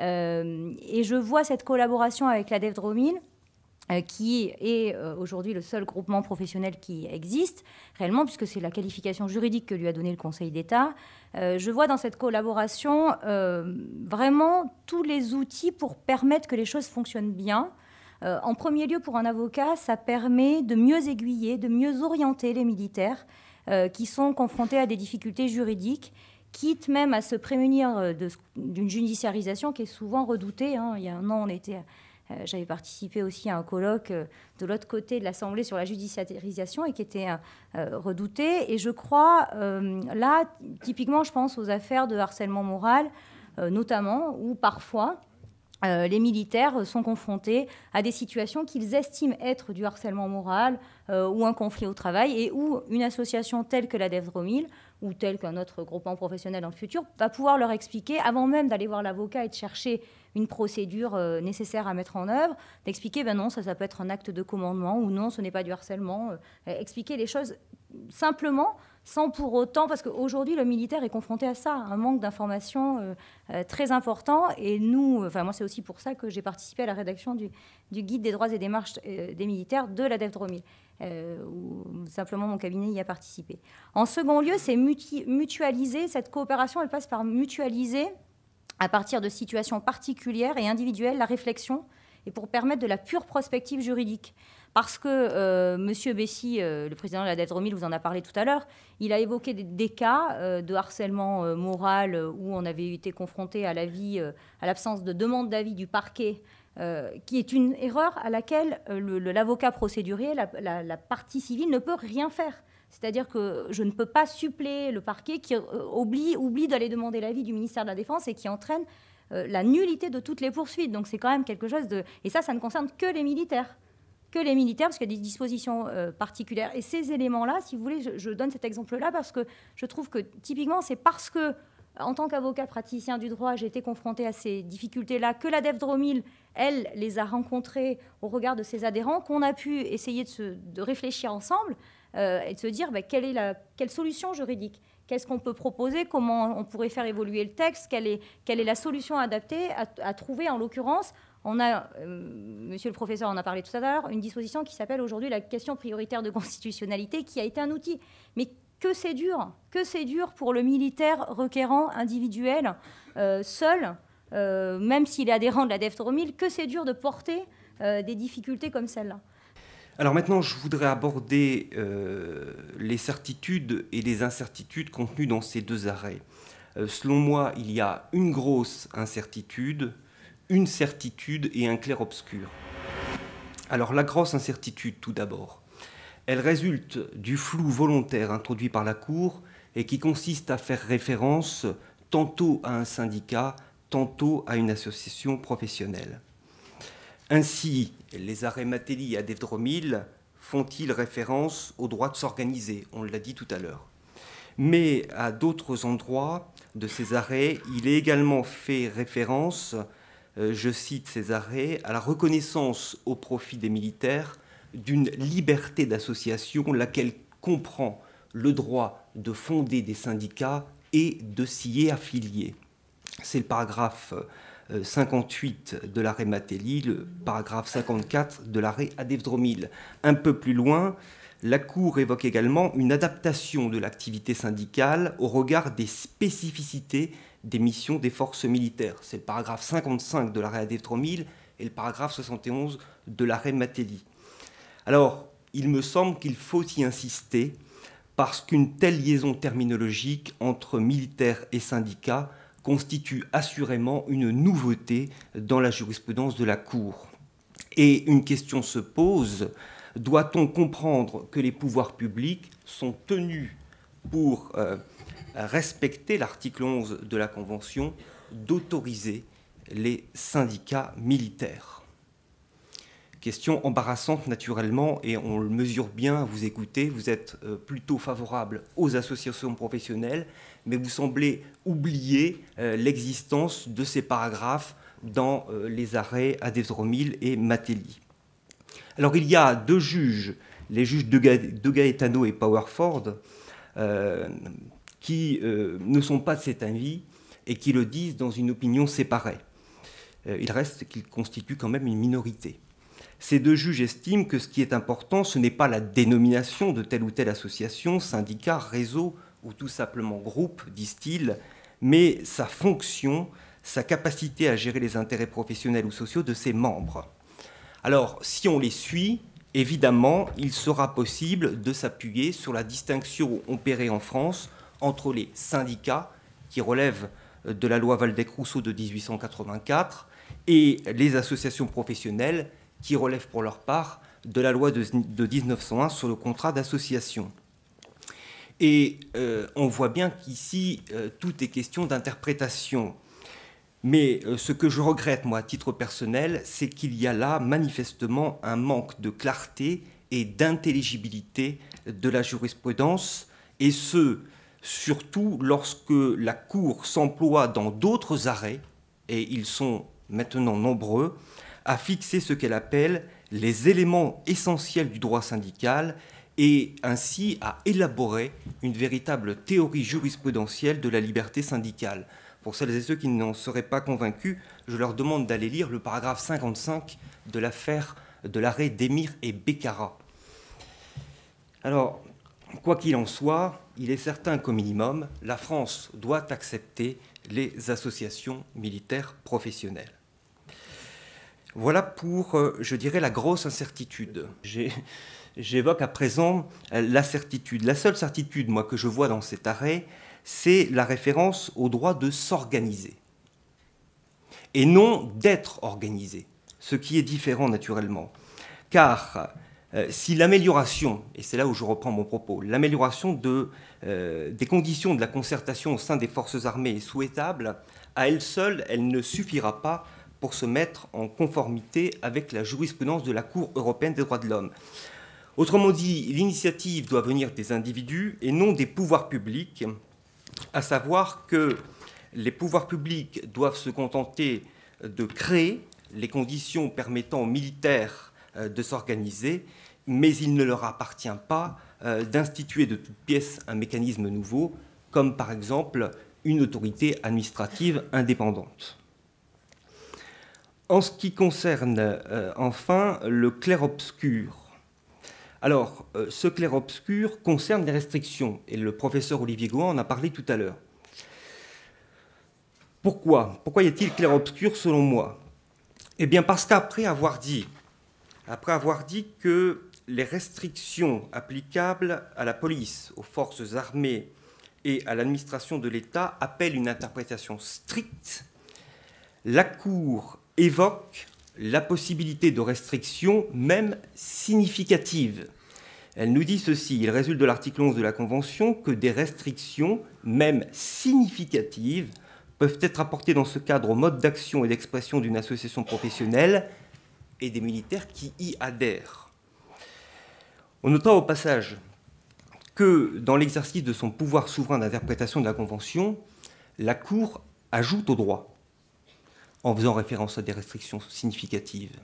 euh, et je vois cette collaboration avec la DEVDROMIL euh, qui est euh, aujourd'hui le seul groupement professionnel qui existe réellement, puisque c'est la qualification juridique que lui a donnée le Conseil d'État. Euh, je vois dans cette collaboration vraiment tous les outils pour permettre que les choses fonctionnent bien. en premier lieu, pour un avocat, ça permet de mieux aiguiller, de mieux orienter les militaires qui sont confrontés à des difficultés juridiques quitte même à se prémunir d'une judiciarisation qui est souvent redoutée. Hein. Il y a un an, on était euh, j'avais participé aussi à un colloque euh, de l'autre côté de l'Assemblée sur la judiciarisation et qui était euh, redouté. Et je crois, là, typiquement, je pense aux affaires de harcèlement moral, notamment, où parfois, les militaires sont confrontés à des situations qu'ils estiment être du harcèlement moral ou un conflit au travail et où une association telle que la DEVDROMIL ou telle qu'un autre groupement professionnel dans le futur va pouvoir leur expliquer, avant même d'aller voir l'avocat et de chercher une procédure euh, nécessaire à mettre en œuvre, d'expliquer, ben non, ça, ça peut être un acte de commandement, ou non, ce n'est pas du harcèlement. Euh, expliquer les choses simplement, sans pour autant, parce qu'aujourd'hui, le militaire est confronté à ça, un manque d'informations euh, très important. Et nous, enfin, moi, c'est aussi pour ça que j'ai participé à la rédaction du, guide des droits et démarches des militaires de la DEF 3000. où simplement mon cabinet y a participé. En second lieu, c'est mutualiser, cette coopération, elle passe par mutualiser à partir de situations particulières et individuelles, la réflexion, et pour permettre de la pure prospective juridique. Parce que euh, M. Bessy, euh, le président de la dette vous en a parlé tout à l'heure, il a évoqué des, cas euh, de harcèlement moral où on avait été confronté à l'absence de demande d'avis du parquet, qui est une erreur à laquelle l'avocat procédurier, la, la, partie civile ne peut rien faire. C'est-à-dire que je ne peux pas suppléer le parquet qui euh, oublie, d'aller demander l'avis du ministère de la Défense et qui entraîne euh, la nullité de toutes les poursuites. Donc c'est quand même quelque chose de... Et ça, ça ne concerne que les militaires. Que les militaires, parce qu'il y a des dispositions euh, particulières. Et ces éléments-là, si vous voulez, je, donne cet exemple-là parce que je trouve que typiquement, c'est parce que en tant qu'avocat praticien du droit, j'ai été confrontée à ces difficultés-là, que la DEF Dromil, elle, les a rencontrées au regard de ses adhérents, qu'on a pu essayer de, réfléchir ensemble et de se dire bah, quelle solution juridique? Qu'est-ce qu'on peut proposer? Comment on pourrait faire évoluer le texte? Quelle est, la solution adaptée à, trouver? En l'occurrence, on a, euh, monsieur le professeur en a parlé tout à l'heure, une disposition qui s'appelle aujourd'hui la question prioritaire de constitutionnalité, qui a été un outil. Mais que c'est dur, que c'est dur pour le militaire requérant individuel, euh, seul, même s'il est adhérent de la DEF 3000, que c'est dur de porter des difficultés comme celle-là. Alors maintenant, je voudrais aborder euh, les certitudes et les incertitudes contenues dans ces deux arrêts. Euh, selon moi, il y a une grosse incertitude, une certitude et un clair-obscur. Alors la grosse incertitude tout d'abord. Elle résulte du flou volontaire introduit par la Cour et qui consiste à faire référence tantôt à un syndicat, tantôt à une association professionnelle. Ainsi, les arrêts Matéli et Adevdromil font-ils référence au droit de s'organiser On l'a dit tout à l'heure. Mais à d'autres endroits de ces arrêts, il est également fait référence, euh, je cite ces arrêts, à la reconnaissance au profit des militaires d'une liberté d'association, laquelle comprend le droit de fonder des syndicats et de s'y affilier. C'est le paragraphe 58 euh, de l'arrêt Matéli, le paragraphe 54 de l'arrêt Adevdromil. Un peu plus loin, la Cour évoque également une adaptation de l'activité syndicale au regard des spécificités des missions des forces militaires. C'est le paragraphe 55 de l'arrêt Adevdromil et le paragraphe 71 de l'arrêt Matéli. Alors, il me semble qu'il faut y insister parce qu'une telle liaison terminologique entre militaires et syndicats constitue assurément une nouveauté dans la jurisprudence de la Cour. Et une question se pose, doit-on comprendre que les pouvoirs publics sont tenus pour euh, respecter l'article 11 de la Convention d'autoriser les syndicats militaires? Question embarrassante naturellement, et on le mesure bien, vous écoutez, vous êtes euh, plutôt favorable aux associations professionnelles, mais vous semblez oublier euh, l'existence de ces paragraphes dans euh, les arrêts Adesromil et Matéli. Alors il y a deux juges, les juges de, Gaetano et Powerford, qui ne sont pas de cet avis et qui le disent dans une opinion séparée. il reste qu'ils constituent quand même une minorité. Ces deux juges estiment que ce qui est important, ce n'est pas la dénomination de telle ou telle association, syndicat, réseau ou tout simplement groupe, disent-ils, mais sa fonction, sa capacité à gérer les intérêts professionnels ou sociaux de ses membres. Alors, si on les suit, évidemment, il sera possible de s'appuyer sur la distinction opérée en France entre les syndicats, qui relèvent de la loi Valdec-Rousseau de 1884, et les associations professionnelles, qui relèvent pour leur part de la loi de, 1901 sur le contrat d'association. Et euh, on voit bien qu'ici, euh, tout est question d'interprétation. Mais euh, ce que je regrette, moi, à titre personnel, c'est qu'il y a là manifestement un manque de clarté et d'intelligibilité de la jurisprudence, et ce, surtout lorsque la Cour s'emploie dans d'autres arrêts, et ils sont maintenant nombreux, à fixer ce qu'elle appelle les éléments essentiels du droit syndical et ainsi à élaborer une véritable théorie jurisprudentielle de la liberté syndicale. Pour celles et ceux qui n'en seraient pas convaincus, je leur demande d'aller lire le paragraphe 55 de l'affaire de l'arrêt d'Emir et Beccara. Alors, quoi qu'il en soit, il est certain qu'au minimum, la France doit accepter les associations militaires professionnelles. Voilà pour, euh, je dirais, la grosse incertitude. J'évoque à présent euh, la certitude. La seule certitude, moi, que je vois dans cet arrêt, c'est la référence au droit de s'organiser. Et non d'être organisé, ce qui est différent naturellement. Car euh, si l'amélioration, et c'est là où je reprends mon propos, l'amélioration de, des conditions de la concertation au sein des forces armées est souhaitable, à elle seule, elle ne suffira pas pour se mettre en conformité avec la jurisprudence de la Cour européenne des droits de l'homme. Autrement dit, l'initiative doit venir des individus et non des pouvoirs publics, à savoir que les pouvoirs publics doivent se contenter de créer les conditions permettant aux militaires euh, de s'organiser, mais il ne leur appartient pas euh, d'instituer de toutes pièces un mécanisme nouveau, comme par exemple une autorité administrative indépendante. En ce qui concerne euh, enfin le clair-obscur, alors euh, ce clair-obscur concerne les restrictions, et le professeur Olivier Gouin en a parlé tout à l'heure. Pourquoi? Pourquoi y a-t-il clair-obscur selon moi? Eh bien parce qu'après avoir dit, avoir dit que les restrictions applicables à la police, aux forces armées et à l'administration de l'État appellent une interprétation stricte, la Cour évoque la possibilité de restrictions, même significatives. Elle nous dit ceci, il résulte de l'article 11 de la Convention que des restrictions, même significatives, peuvent être apportés dans ce cadre au mode d'action et d'expression d'une association professionnelle et des militaires qui y adhèrent. On notera au passage que dans l'exercice de son pouvoir souverain d'interprétation de la Convention, la Cour ajoute au droit, en faisant référence à des restrictions significatives.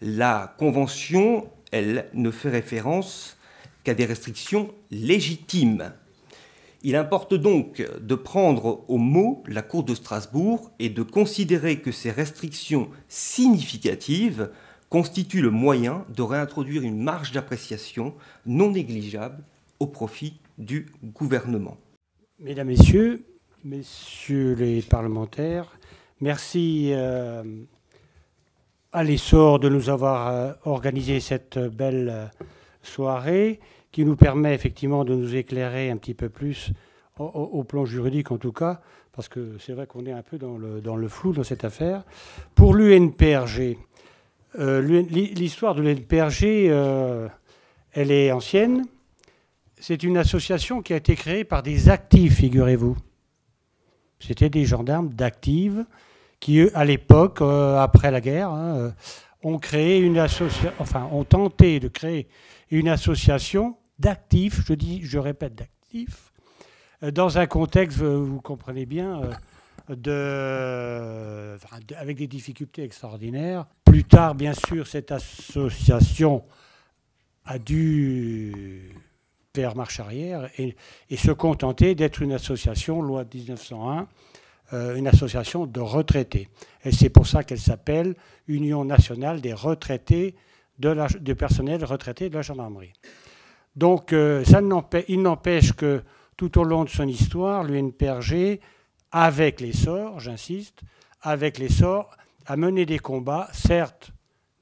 La Convention, elle, ne fait référence qu'à des restrictions légitimes. Il importe donc de prendre au mot la Cour de Strasbourg et de considérer que ces restrictions significatives constituent le moyen de réintroduire une marge d'appréciation non négligeable au profit du gouvernement. Mesdames, Messieurs, Messieurs les parlementaires, merci euh, à l'essor de nous avoir euh, organisé cette belle euh, soirée qui nous permet effectivement de nous éclairer un petit peu plus au, plan juridique en tout cas, parce que c'est vrai qu'on est un peu dans le, dans le, flou dans cette affaire. Pour l'UNPRG, l'histoire de l'UNPRG, elle est ancienne. C'est une association qui a été créée par des actifs, figurez-vous. C'était des gendarmes d'actifs qui, à l'époque, euh, après la guerre, hein, euh, ont tenté de créer une association d'actifs, je dis, je répète, d'actifs, euh, dans un contexte, vous comprenez bien, de, avec des difficultés extraordinaires. Plus tard, bien sûr, cette association a dû faire marche arrière et, se contenter d'être une association, loi de 1901, euh, une association de retraités. Et c'est pour ça qu'elle s'appelle Union nationale des retraités de la, du personnel retraité de la gendarmerie. Donc euh, ça il n'empêche que tout au long de son histoire, l'UNPRG, avec l'essor, j'insiste, avec l'essor, a mené des combats, certes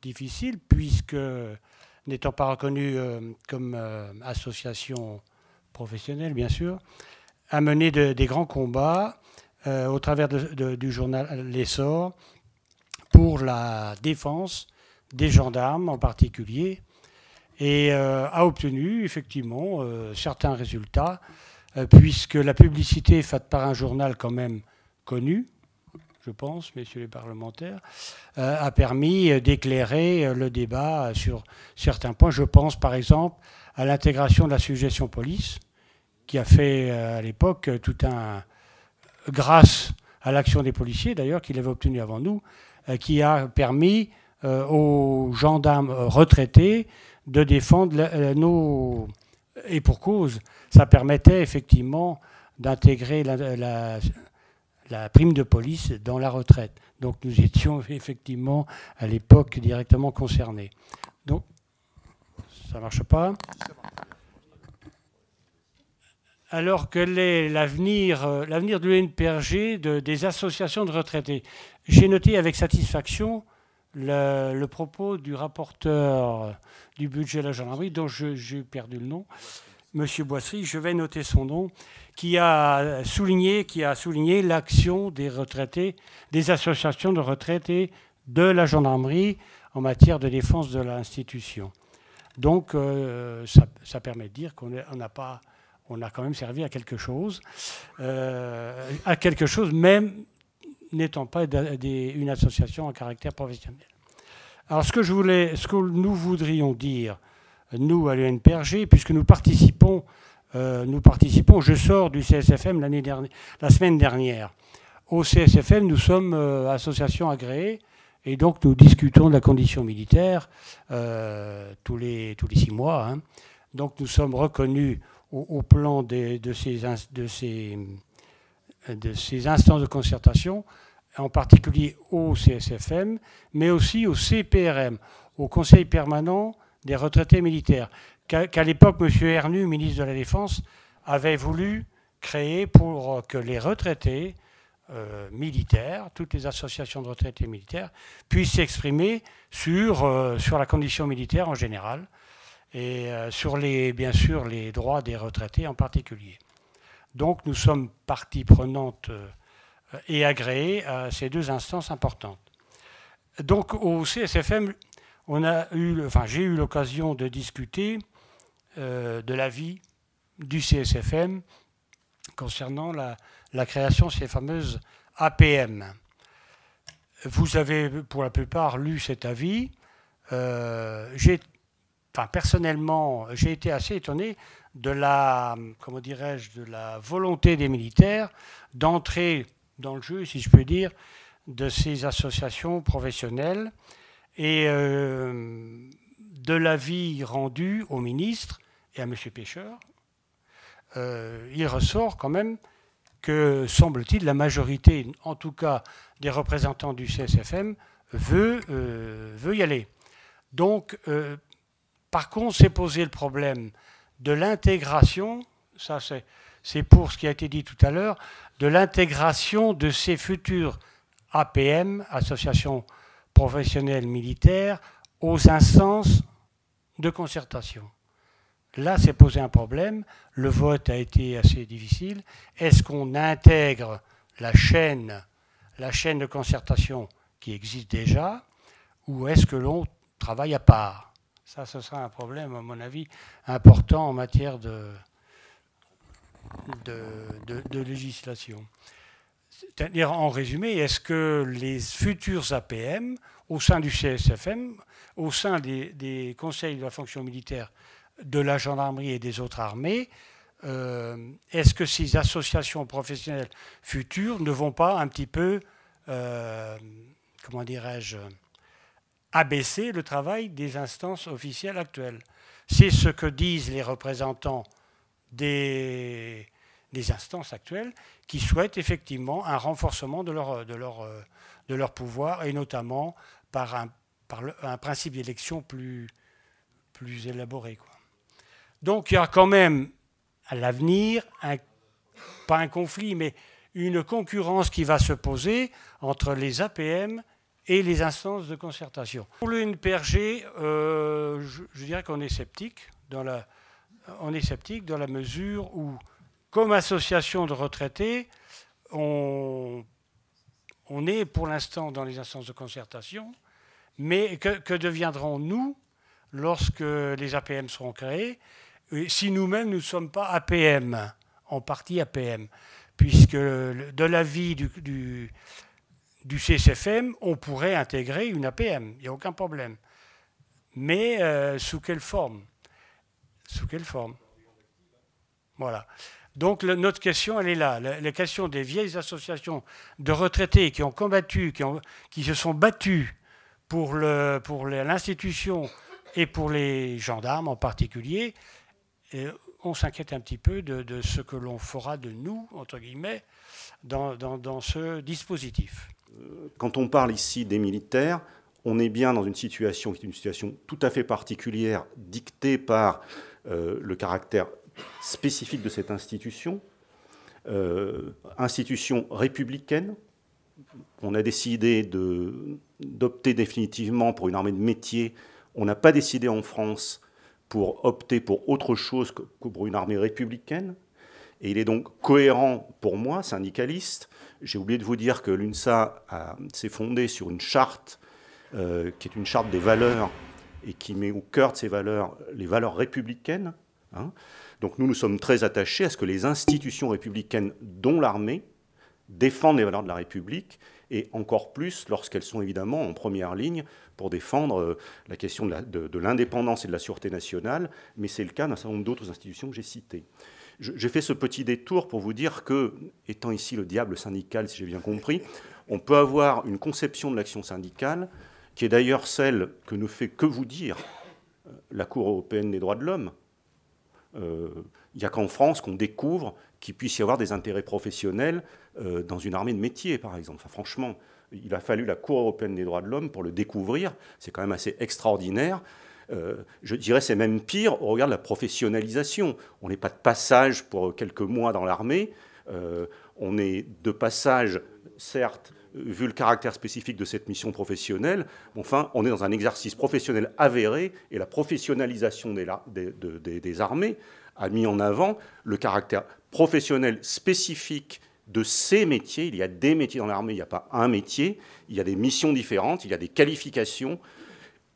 difficiles, puisque n'étant pas reconnue euh, comme euh, association professionnelle, bien sûr, a mené des grands combats euh, au travers du journal L'Essor pour la défense des gendarmes en particulier et a obtenu effectivement certains résultats puisque la publicité faite par un journal quand même connu, je pense, messieurs les parlementaires, euh, a permis euh, d'éclairer euh, le débat sur certains points. Je pense par exemple à l'intégration de la suggestion police, qui a fait à l'époque tout un. Grâce à l'action des policiers d'ailleurs, qu'il avait obtenu avant nous, qui a permis aux gendarmes retraités de défendre nos. Et pour cause, ça permettait effectivement d'intégrer la, la prime de police dans la retraite. Donc nous étions effectivement à l'époque directement concernés. Donc ça ne marche pas? Alors quel est l'avenir, euh, l'avenir de l'UNPRG, de, des associations de retraités J'ai noté avec satisfaction le, propos du rapporteur du budget de la gendarmerie, dont j'ai perdu le nom, M. Boisserie, je vais noter son nom, qui a souligné, qui a souligné l'action des retraités, des associations de retraités de la gendarmerie en matière de défense de l'institution. Donc, euh, ça, permet de dire qu'on n'a pas, on a quand même servi à quelque chose, euh, à quelque chose même n'étant pas une association à caractère professionnel. Alors, ce que je voulais, ce que nous voudrions dire nous, à l'UNPRG, puisque nous participons, euh, nous participons, je sors du CSFM dernière, la semaine dernière. Au CSFM, nous sommes euh, association agréée, et donc nous discutons de la condition militaire tous, les, tous les six mois. Hein. Donc nous sommes reconnus au, plan de, ces, instances de concertation, en particulier au CSFM, mais aussi au CPRM, au Conseil permanent des retraités militaires, qu'à l'époque, M. Hernu, ministre de la Défense, avait voulu créer pour que les retraités euh, militaires, toutes les associations de retraités militaires, puissent s'exprimer sur, euh, sur la condition militaire en général et euh, sur, les, bien sûr, les droits des retraités en particulier. Donc nous sommes partie prenante et agréés à ces deux instances importantes. Donc au CSFM, on a eu, enfin, j'ai eu l'occasion de discuter euh, de l'avis du CSFM concernant la, création de ces fameuses APM. Vous avez pour la plupart lu cet avis. Euh, personnellement, j'ai été assez étonné de la volonté des militaires d'entrer dans le jeu, si je peux dire, de ces associations professionnelles et euh, de l'avis rendu au ministre et à M. Pêcheur, euh, il ressort quand même que, semble-t-il, la majorité, en tout cas des représentants du CSFM, veut, euh, veut y aller. Donc, par contre, c'est posé le problème de l'intégration, ça c'est pour ce qui a été dit tout à l'heure, de l'intégration de ces futurs APM, associations professionnelles militaires, aux instances de concertation. Là, c'est posé un problème. Le vote a été assez difficile. Est-ce qu'on intègre la chaîne, la chaîne de concertation qui existe déjà, ou est-ce que l'on travaille à part? Ça, ce sera un problème, à mon avis, important en matière de, de, législation. C'est-à-dire, en résumé, est-ce que les futurs APM, au sein du CSFM, au sein des, conseils de la fonction militaire de la gendarmerie et des autres armées, euh, est-ce que ces associations professionnelles futures ne vont pas un petit peu, euh, comment dirais-je, abaisser le travail des instances officielles actuelles C'est ce que disent les représentants des, instances actuelles qui souhaitent effectivement un renforcement de leur, pouvoir et notamment par un, principe d'élection plus, plus élaboré. Donc il y a quand même à l'avenir, pas un conflit, mais une concurrence qui va se poser entre les APM et les instances de concertation. Pour le NPRG, euh, je, dirais qu'on est sceptique dans la, on est sceptique dans la mesure où, comme association de retraités, on, est pour l'instant dans les instances de concertation, mais que, deviendrons-nous lorsque les APM seront créés si nous-mêmes nous ne sommes pas APM, en partie APM, puisque de l'avis du, du, du, CSFM, on pourrait intégrer une APM, il n'y a aucun problème. Mais euh, sous quelle forme? Sous quelle forme? Voilà. Donc notre question, elle est là. La, question des vieilles associations de retraités qui ont combattu, qui, se sont battus pour l'institution et pour les gendarmes en particulier, et on s'inquiète un petit peu de, ce que l'on fera de nous, entre guillemets, dans ce dispositif. Quand on parle ici des militaires, on est bien dans une situation qui est une situation tout à fait particulière, dictée par euh, le caractère spécifique de cette institution, euh, institution républicaine. On a décidé d'opter définitivement pour une armée de métier. On n'a pas décidé en France pour opter pour autre chose que pour une armée républicaine. Et il est donc cohérent pour moi, syndicaliste. J'ai oublié de vous dire que l'UNSA s'est fondée sur une charte euh, qui est une charte des valeurs et qui met au cœur de ces valeurs les valeurs républicaines. Hein. Donc nous, nous sommes très attachés à ce que les institutions républicaines, dont l'armée, défendent les valeurs de la République, et encore plus lorsqu'elles sont évidemment en première ligne pour défendre euh, la question de l'indépendance et de la sûreté nationale, mais c'est le cas d'un certain nombre d'autres institutions que j'ai citées. J'ai fait ce petit détour pour vous dire que, étant ici le diable syndical, si j'ai bien compris, on peut avoir une conception de l'action syndicale qui est d'ailleurs celle que ne fait que vous dire euh, la Cour européenne des droits de l'homme. Euh, il n'y a qu'en France qu'on découvre qu'il puisse y avoir des intérêts professionnels euh, dans une armée de métier, par exemple. Franchement, il a fallu la Cour européenne des droits de l'homme pour le découvrir. C'est quand même assez extraordinaire. Je dirais c'est même pire au regard de la professionnalisation. On n'est pas de passage pour quelques mois dans l'armée. on est de passage, certes, vu le caractère spécifique de cette mission professionnelle, enfin, on est dans un exercice professionnel avéré et la professionnalisation des, armées a mis en avant le caractère professionnel spécifique de ces métiers. Il y a des métiers dans l'armée, il n'y a pas un métier, il y a des missions différentes, il y a des qualifications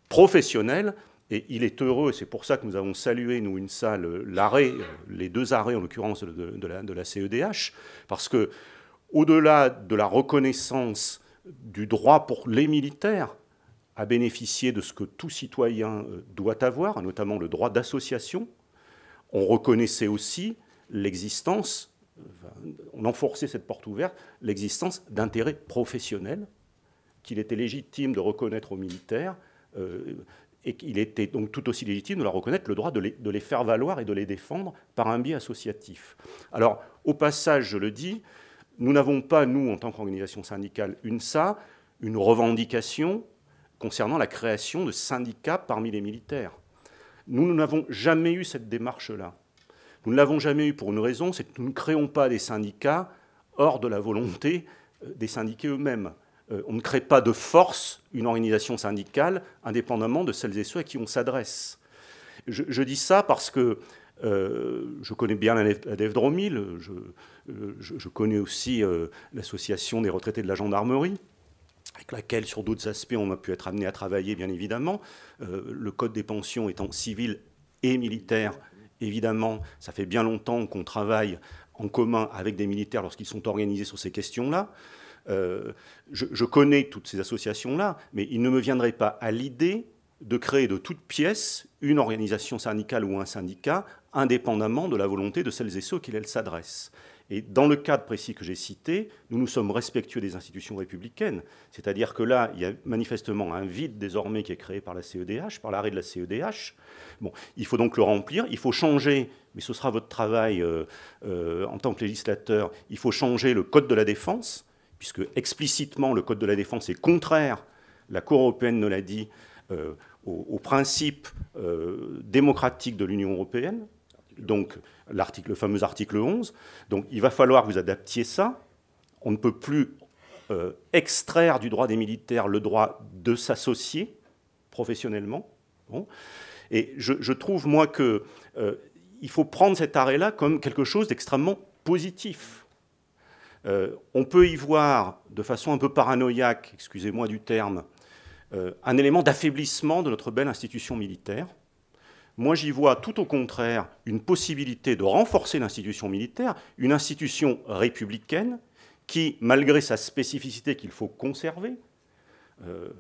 professionnelles. Et il est heureux, et c'est pour ça que nous avons salué, nous, une salle, l'arrêt, les deux arrêts en l'occurrence de, la, CEDH, parce que au-delà de la reconnaissance du droit pour les militaires à bénéficier de ce que tout citoyen euh, doit avoir, notamment le droit d'association, on reconnaissait aussi l'existence, on enforçait cette porte ouverte, l'existence d'intérêts professionnels qu'il était légitime de reconnaître aux militaires euh, et qu'il était donc tout aussi légitime de leur reconnaître le droit de les, faire valoir et de les défendre par un biais associatif. Alors, au passage, je le dis, nous n'avons pas, nous, en tant qu'organisation syndicale UNSA, une revendication concernant la création de syndicats parmi les militaires. Nous, nous n'avons jamais eu cette démarche-là. Nous ne l'avons jamais eu pour une raison, c'est que nous ne créons pas des syndicats hors de la volonté euh, des syndiqués eux-mêmes. Euh, on ne crée pas de force une organisation syndicale indépendamment de celles et ceux à qui on s'adresse. Je, dis ça parce que euh, je connais bien la DEF-Dromil, je, je, connais aussi l'association des retraités de la gendarmerie, avec laquelle, sur d'autres aspects, on a pu être amené à travailler, bien évidemment. le code des pensions étant civil et militaire, évidemment, ça fait bien longtemps qu'on travaille en commun avec des militaires lorsqu'ils sont organisés sur ces questions-là. Euh, je, connais toutes ces associations-là, mais il ne me viendrait pas à l'idée de créer de toutes pièces une organisation syndicale ou un syndicat indépendamment de la volonté de celles et ceux auxquels elles s'adressent. Et dans le cadre précis que j'ai cité, nous nous sommes respectueux des institutions républicaines. C'est-à-dire que là, il y a manifestement un vide désormais qui est créé par la CEDH, par l'arrêt de la CEDH. Bon, il faut donc le remplir. Il faut changer, mais ce sera votre travail euh, euh, en tant que législateur, il faut changer le code de la défense, puisque explicitement le code de la défense est contraire, la Cour européenne nous l'a dit, euh, aux, principes démocratiques de l'Union européenne donc le fameux article 11. Donc il va falloir que vous adaptiez ça. On ne peut plus euh, extraire du droit des militaires le droit de s'associer professionnellement. Et je, trouve, moi, qu'il euh, faut prendre cet arrêt-là comme quelque chose d'extrêmement positif. Euh, on peut y voir, de façon un peu paranoïaque, excusez-moi du terme, un élément d'affaiblissement de notre belle institution militaire. Moi, j'y vois tout au contraire une possibilité de renforcer l'institution militaire, une institution républicaine qui, malgré sa spécificité qu'il faut conserver, euh,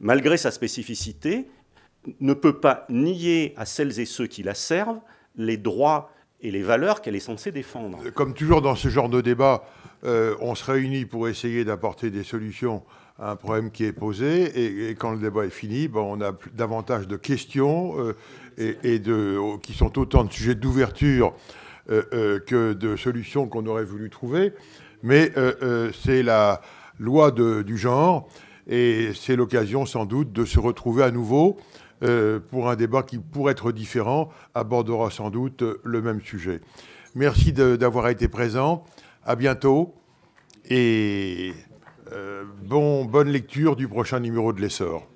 malgré sa spécificité, ne peut pas nier à celles et ceux qui la servent les droits et les valeurs qu'elle est censée défendre. Comme toujours dans ce genre de débat, euh, on se réunit pour essayer d'apporter des solutions à un problème qui est posé, et, quand le débat est fini, on a davantage de questions. Euh, et, de, qui sont autant de sujets d'ouverture euh, que de solutions qu'on aurait voulu trouver. Mais c'est la loi du genre et c'est l'occasion sans doute de se retrouver à nouveau pour un débat qui, pour être différent, abordera sans doute le même sujet. Merci d'avoir été présent. À bientôt et bon, bonne lecture du prochain numéro de l'Essor.